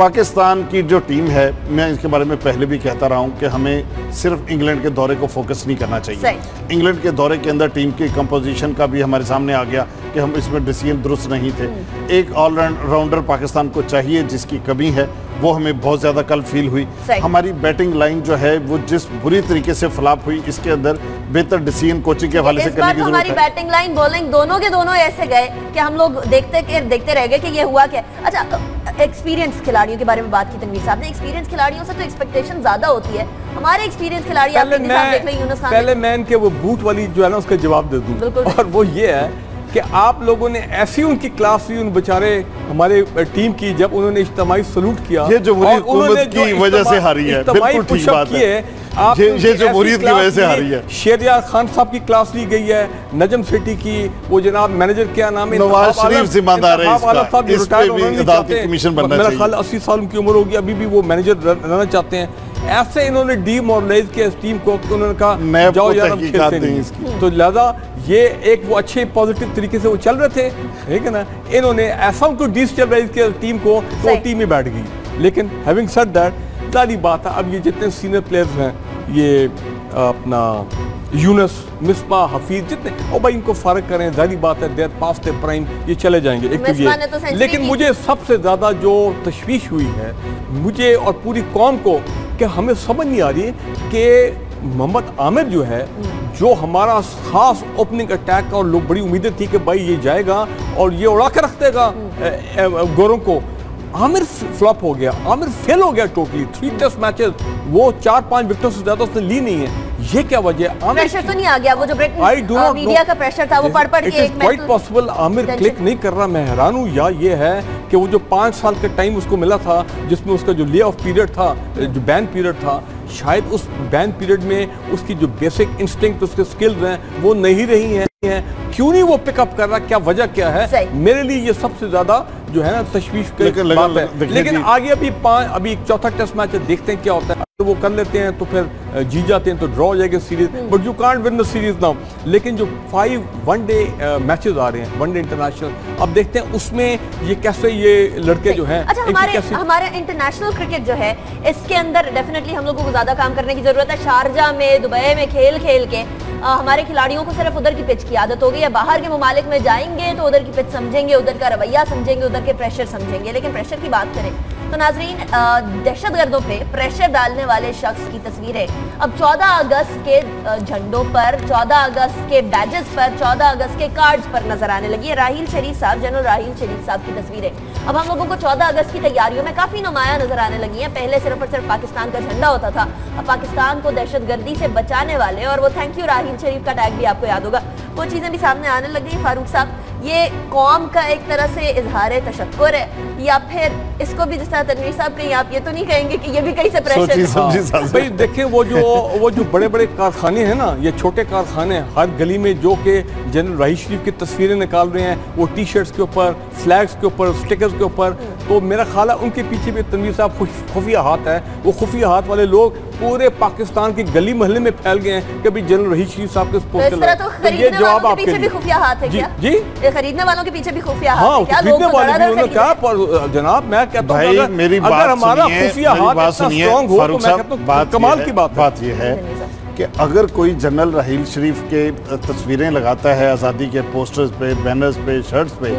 پاکستان کی جو ٹیم ہے میں اس کے بارے میں پہلے بھی کہتا رہا ہوں کہ ہمیں صرف انگلینڈ کے دورے کو فوکس نہیں کرنا چاہیے۔ انگلینڈ کے دورے کے اندر ٹیم کی کمپوزیشن کا بھی ہمارے سامنے آ گیا کہ ہم اس میں ڈیسیجن درست نہیں تھے۔ ایک آل راؤنڈر پاکستان کو چاہیے جس کی کمی ہے وہ ہمیں بہت زیادہ کل فیل ہوئی۔ ہماری بیٹنگ لائن جو ہے وہ جس بری طریقے سے فلاپ ہوئی اس کے اندر بہتر ڈیسیجن کوچنگ کے حوالے سے کرنے کی ضرورت ہے۔ ہماری بیٹنگ لائن بولنگ دونوں کے دونوں ایسے گئے کہ ہم لوگ دیکھتے دیکھتے رہ گئے کہ یہ ہوا کیا۔ اچھا ایکسپیرینس کھلاڑی۔ کھلاڑیوں کے بارے میں بات کی تنویر صاحب نے. ایکسپیرینس کھلاڑیوں سے تو ایکسپیکٹیشن زیادہ ہوتی ہے. ہمارے ایکسپیرینس کھلاڑی آپ دیکھ لیں یونس خان پہلے میں ان کے وہ بوٹ والی جو ہے نا اس کا جواب دے دوں. اور وہ یہ ہے کہ آپ لوگوں نے ایسی ان کی کلاس لی ان بچارے ہمارے ٹیم کی جب انہوں نے اجتماعی سلوٹ کیا یہ جو حکومت کی وجہ سے ہاری ہے بالکل ٹھیک کی ہے یہ جمہوریت کی وجہ سے ہاری ہے۔ شہریار خان صاحب کی کلاس لی گئی ہے نجم سیٹی کی وہ جناب مینجر کیا نام ہے نواز شریف ذمہ دار ہے اس کا اس پہ بھی عدالتی کمیشن بننا چاہیے۔ میرا خیال اسی سال ان کی عمر ہوگی ابھی بھی وہ مینجر رہنا چاہتے ہیں۔ ایسے انہوں نے ڈی مورلائز کیا اس ٹیم کو انہوں نے کہا جاؤ یار ہم کھیلتے نہیں۔ تو لہذا یہ ایک وہ اچھے پوزیٹیو طریقے سے وہ چل رہے تھے ٹھیک ہے نا؟ انہوں نے ایسا ان کو ڈیسٹیبلائز کیا ٹیم کو تو ٹیم ہی بیٹھ گئی۔ لیکن ہیونگ سیٹ دیٹ ساری بات ہے اب یہ جتنے سینئر پلیئرز ہیں یہ اپنا یونس مصباح حفیظ جتنے او بھائی ان کو فارغ کریں ظاہری بات ہے دیر پاس پرائم یہ چلے جائیں گے۔ ایک تو یہ۔ لیکن مجھے سب سے زیادہ جو تشویش ہوئی ہے مجھے اور پوری قوم کو کہ ہمیں سمجھ نہیں آ رہی کہ محمد عامر جو ہے، جو ہمارا خاص اوپننگ اٹیک اور لوگ بڑی امیدیں تھی کہ بھائی یہ جائے گا اور یہ اڑا کے رکھ دے گا گوروں کو۔ عامر فلپ ہو گیا، عامر فیل ہو گیا ٹوٹلی تھری ٹیسٹ میچز وہ چار پانچ وکٹوں سے زیادہ اس نے لی نہیں ہے۔ یہ کیا وجہ پریشر تو نہیں آگیا وہ جو بریٹن میڈیا کا پریشر تھا وہ پڑ پڑ کے ایک کوائٹ پاسبل آمیر کلک نہیں کر رہا میں حیران ہوں یا یہ ہے کہ وہ جو پانچ سال کے ٹائم اس کو ملا تھا جس میں اس کا جو لی آف پیریڈ تھا جو بین پیریڈ تھا شاید اس بین پیریڈ میں اس کی جو بیسک انسٹنکٹ اس کے سکلز ہیں وہ نہیں رہی ہیں۔ کیوں نہیں وہ پک اپ کر رہا؟ کیا وجہ کیا ہے؟ میرے لیے یہ سب سے زیادہ جو ہے نا تشویش کے بات ہے۔ لیکن آگے ابھی ابھی چوتھا ٹیسٹ میچ ہے دیکھتے ہیں کیا ہوتا ہے۔ وہ کر لیتے ہیں تو پھر جی جاتے ہیں تو ڈرا ہو جائے گا series but you can't win the series now لیکن جو فائیو ون ڈے میچز آ رہے ہیں ون ڈے انٹرنیشنل اب دیکھتے ہیں اس میں یہ کیسے یہ لڑکے جو ہیں اچھا، ہمارے انٹرنیشنل کرکٹ جو ہے اس کے اندر ڈیفینیٹلی ہم لوگوں کو زیادہ کام کرنے کی ضرورت ہے۔ شارجہ میں دبئی میں کھیل کھیل کے ہمارے کھلاڑیوں کو صرف ادھر کی پچ کی عادت ہو گئی ہے باہر کے ممالک میں جائیں گے تو ادھر کی پچ سمجھیں گے ادھر کا رویہ سمجھیں گے ادھر کے پریشر سمجھیں گے۔ لیکن پریشر کی بات کریں تو ناظرین دہشت گردوں پہ پریشر ڈالنے والے شخص کی تصویریں اب چودہ اگست کے جھنڈوں پر، چودہ اگست کے بیجز پر، چودہ اگست کے کارڈز پر نظر آنے لگی ہے راہیل شریف صاحب، جنرل راہیل شریف صاحب کی تصویریں۔ اب ہم لوگوں کو چودہ اگست کی تیاریوں میں کافی نمایاں نظر آنے لگی ہیں۔ پہلے صرف اور صرف پاکستان کا جھنڈا ہوتا تھا۔ اب پاکستان کو دہشت گردی سے بچانے والے اور وہ تھینک یو راہیل شریف کا ٹیک بھی آپ کو یاد ہوگا۔ وہ چیزیں بھی سامنے آنے لگ گئی فاروق صاحب یہ قوم کا ایک طرح سے اظہار تشکر ہے یا پھر اس کو بھی جس طرح تنویر صاحب کہیں آپ یہ تو نہیں کہیں گے کہ یہ بھی کہیں سے پریشر ہاں۔ بھئی دیکھیں وہ جو وہ جو بڑے بڑے کارخانے ہیں نا یہ چھوٹے کارخانے ہر گلی میں جو کہ جنرل راہی شریف کی تصویریں نکال رہے ہیں وہ ٹی شرٹس کے اوپر فلیگز کے اوپر سٹیکرز کے اوپر۔ ہاں۔ تو میرا خیال ہے ان کے پیچھے بھی تنویر صاحب خفیہ ہاتھ ہے وہ خفیہ ہاتھ والے لوگ پورے پاکستان کی گلی محلے میں پھیل گئے ہیں کہ ابھی جنرل رحیش شریف صاحب کے سپورٹ چل رہا ہے یہ جواب آپ کے لیے۔ جی جی۔ خریدنے والوں کے پیچھے بھی خفیہ ہاتھ ہاں، ہے کیا؟ لوگ کو ڈرا رہے کیا جناب میں کہتا ہوں اگر ہمارا خفیہ ہاتھ اتنا سٹرونگ ہو تو میں کہتا ہوں کمال کی بات ہے۔ بات یہ ہے کہ اگر کوئی جنرل رحیل شریف کے تصویریں لگاتا ہے آزادی کے پوسٹرز پہ بینرز پہ شرٹس پہ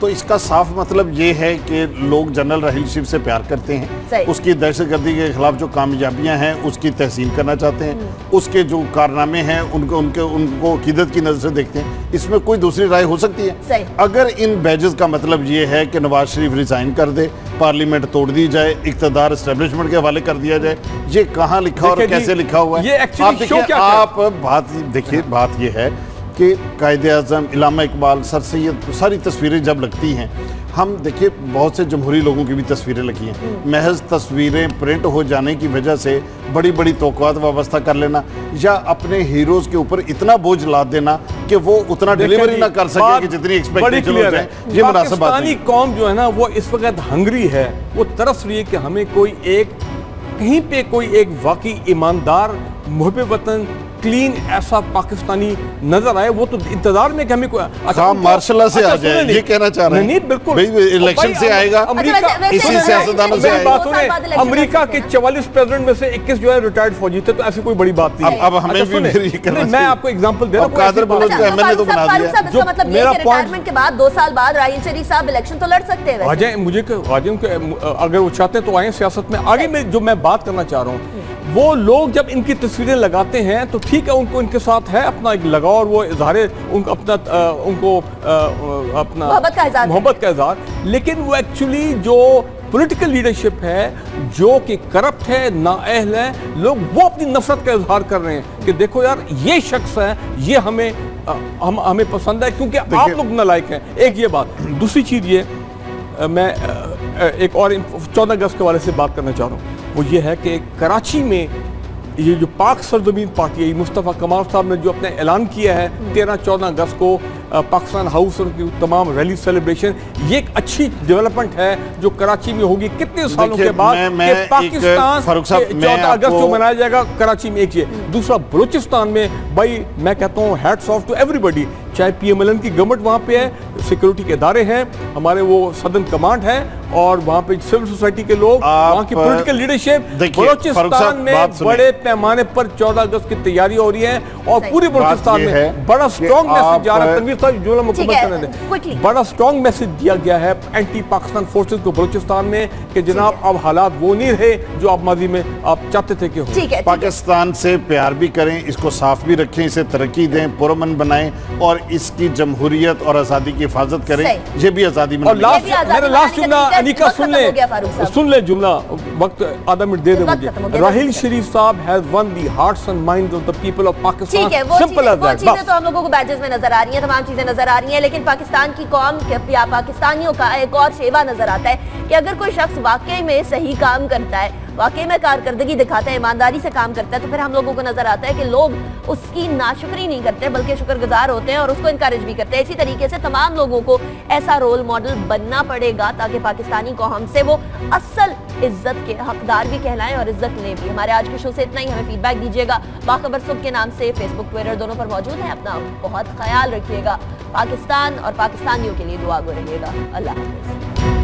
تو اس کا صاف مطلب یہ ہے کہ لوگ جنرل رحیل شریف سے پیار کرتے ہیں۔ اس کی دہشت گردی کے خلاف جو کامیابیاں ہیں اس کی تحسین کرنا چاہتے ہیں۔ اس کے جو کارنامے ہیں ان کو ان کے ان کو عقیدت کی نظر سے دیکھتے ہیں۔ اس میں کوئی دوسری رائے ہو سکتی ہے۔ اگر ان بیجز کا مطلب یہ ہے کہ نواز شریف ریزائن کر دے پارلیمنٹ توڑ دی جائے اقتدار اسٹیبلشمنٹ کے حوالے کر دیا جائے یہ کہاں لکھا اور کیسے لکھا ہوا ہے؟ آپ دیکھیں آپ بات دیکھیے بات یہ ہے کہ قائد اعظم علامہ اقبال سر سید ساری تصویریں جب لگتی ہیں ہم دیکھیں بہت سے جمہوری لوگوں کی بھی تصویریں لگی ہیں۔ محض تصویریں پرنٹ ہو جانے کی وجہ سے بڑی بڑی توقعات وابستہ کر لینا یا اپنے ہیروز کے اوپر اتنا بوجھ لا دینا کہ وہ اتنا ڈیلیوری جی، نہ کر سکے کہ جتنی ایکسپیکٹیشن ہو جائیں یہ مناسب بات نہیں قوم جو ہے نا وہ اس وقت ہنگری ہے۔ وہ طرف رہی ہے کہ ہمیں کوئی ایک کہیں پہ کوئی ایک واقعی ایماندار محب وطن کلین ایسا پاکستانی نظر آئے وہ تو انتظار میں کہ ہمیں اچھا، خام مارشلہ سے اچھا، آ جائے یہ کہنا چاہ رہے ہیں۔ نہیں بالکل۔ الیکشن سے آئے گا۔ اچھا، اسی سیاستدانوں سے آئے گا۔ امریکہ کے چوالیس پیزرنٹ میں سے اکیس جو ہے ریٹائرڈ فوجی تھے تو ایسی کوئی بڑی بات نہیں اب ہمیں بھی یہ کرنا میں آپ کو اگزامپل دے رہا ہوں قادر بلوچ کا میں نے تو بنا دیا۔ جو مطلب میرا پوائنٹ کے بعد دو سال بعد راہیل شریف صاحب الیکشن تو لڑ سکتے ہیں مجھے کہ اگر وہ چاہتے ہیں تو آئیں سیاست میں۔ آگے میں جو میں بات کرنا چاہ رہا ہوں وہ لوگ جب ان کی تصویریں لگاتے ہیں تو ٹھیک ہے ان کو ان کے ساتھ ہے اپنا ایک لگاؤ اور وہ اظہار ان کو اپنا ان کو اپنا محبت کا اظہار۔ لیکن وہ ایکچولی جو پولیٹیکل لیڈرشپ ہے جو کہ کرپٹ ہے نا اہل ہے لوگ وہ اپنی نفرت کا اظہار کر رہے ہیں کہ دیکھو یار یہ شخص ہے یہ ہمیں ہم ہمیں پسند ہے کیونکہ آپ لوگ نالائق ہیں۔ ایک یہ بات۔ دوسری چیز یہ میں ایک اور چودہ اگست کے والے سے بات کرنا چاہ رہا ہوں۔ وہ یہ ہے کہ کراچی میں یہ جو پاک سرزمین پارٹی ہے مصطفیٰ کمال صاحب نے جو اپنے اعلان کیا ہے تیرہ چودہ اگست کو پاکستان ہاؤس اور تمام ریلی سیلیبریشن یہ ایک اچھی ڈیولپمنٹ ہے جو کراچی میں ہوگی۔ کتنے سالوں کے بعد کہ پاکستان چودہ اگست جو منایا جائے گا کراچی میں ایک یہ۔ دوسرا بلوچستان میں بھائی میں کہتا ہوں hats off to everybody چاہے پی ایم ایلن کی گورنمنٹ وہاں پہ ہے سیکیورٹی کے ادارے ہیں ہمارے وہ صدن کمانڈ ہے اور وہاں پہ سول سوسائٹی کے لوگ وہاں کی پولیٹیکل لیڈرشپ بلوچستان میں بڑے پیمانے پر چودہ اگست کی تیاری ہو رہی ہے اور پوری بلوچستان میں بڑا سٹرونگ میسج جا رہا ہے۔ تنویر صاحب جی، جملہ مکمل کرنے دیں بڑا سٹرونگ میسج دیا گیا ہے انٹی پاکستان فورسز کو بلوچستان میں کہ جناب اب حالات وہ نہیں رہے جو آپ ماضی میں آپ چاہتے تھے کہ ہو۔ پاکستان سے پیار بھی کریں اس کو صاف بھی رکھیں اسے ترقی دیں پرمن بنائیں اور اس کی جمہوریت اور ازادی کی حفاظت کریں یہ بھی ازادی میں اور میرا لاسٹ جملہ انیکہ سن لیں سن لیں جملہ۔ وقت آدھا منٹ دے دیں مجھے۔ راہیل شریف صاحب has won the hearts and minds of the people of Pakistan simple as that وہ چیزیں تو ہم لوگوں کو بیجز میں نظر آ رہی ہیں تمام چیزیں نظر آ رہی ہیں لیکن پاکستان کی قوم یا پاکستانیوں کا ایک اور شیوہ نظر آتا ہے۔ کہ اگر کوئی شخص واقعی میں صحیح کام کرتا ہے واقعی میں کارکردگی دکھاتا ہے، ایمانداری سے کام کرتا ہے، تو پھر ہم لوگوں کو نظر آتا ہے کہ لوگ اس کی ناشکری نہیں کرتے، بلکہ شکر گزار ہوتے ہیں اور اس کو انکریج بھی کرتے ہیں۔ اسی طریقے سے تمام لوگوں کو ایسا رول ماڈل بننا پڑے گا تاکہ پاکستانی قوم سے وہ اصل عزت کے حقدار بھی کہلائیں اور عزت لیں بھی۔ ہمارے آج کے شو سے اتنا ہی۔ ہمیں فیڈ بیک دیجیے گا۔ باخبر صبح کے نام سے فیس بک ٹویٹر دونوں پر موجود ہیں۔ اپنا بہت خیال رکھیے گا۔ پاکستان اور پاکستانیوں کے لیے دعا گو رہیے گا۔ اللہ حافظ۔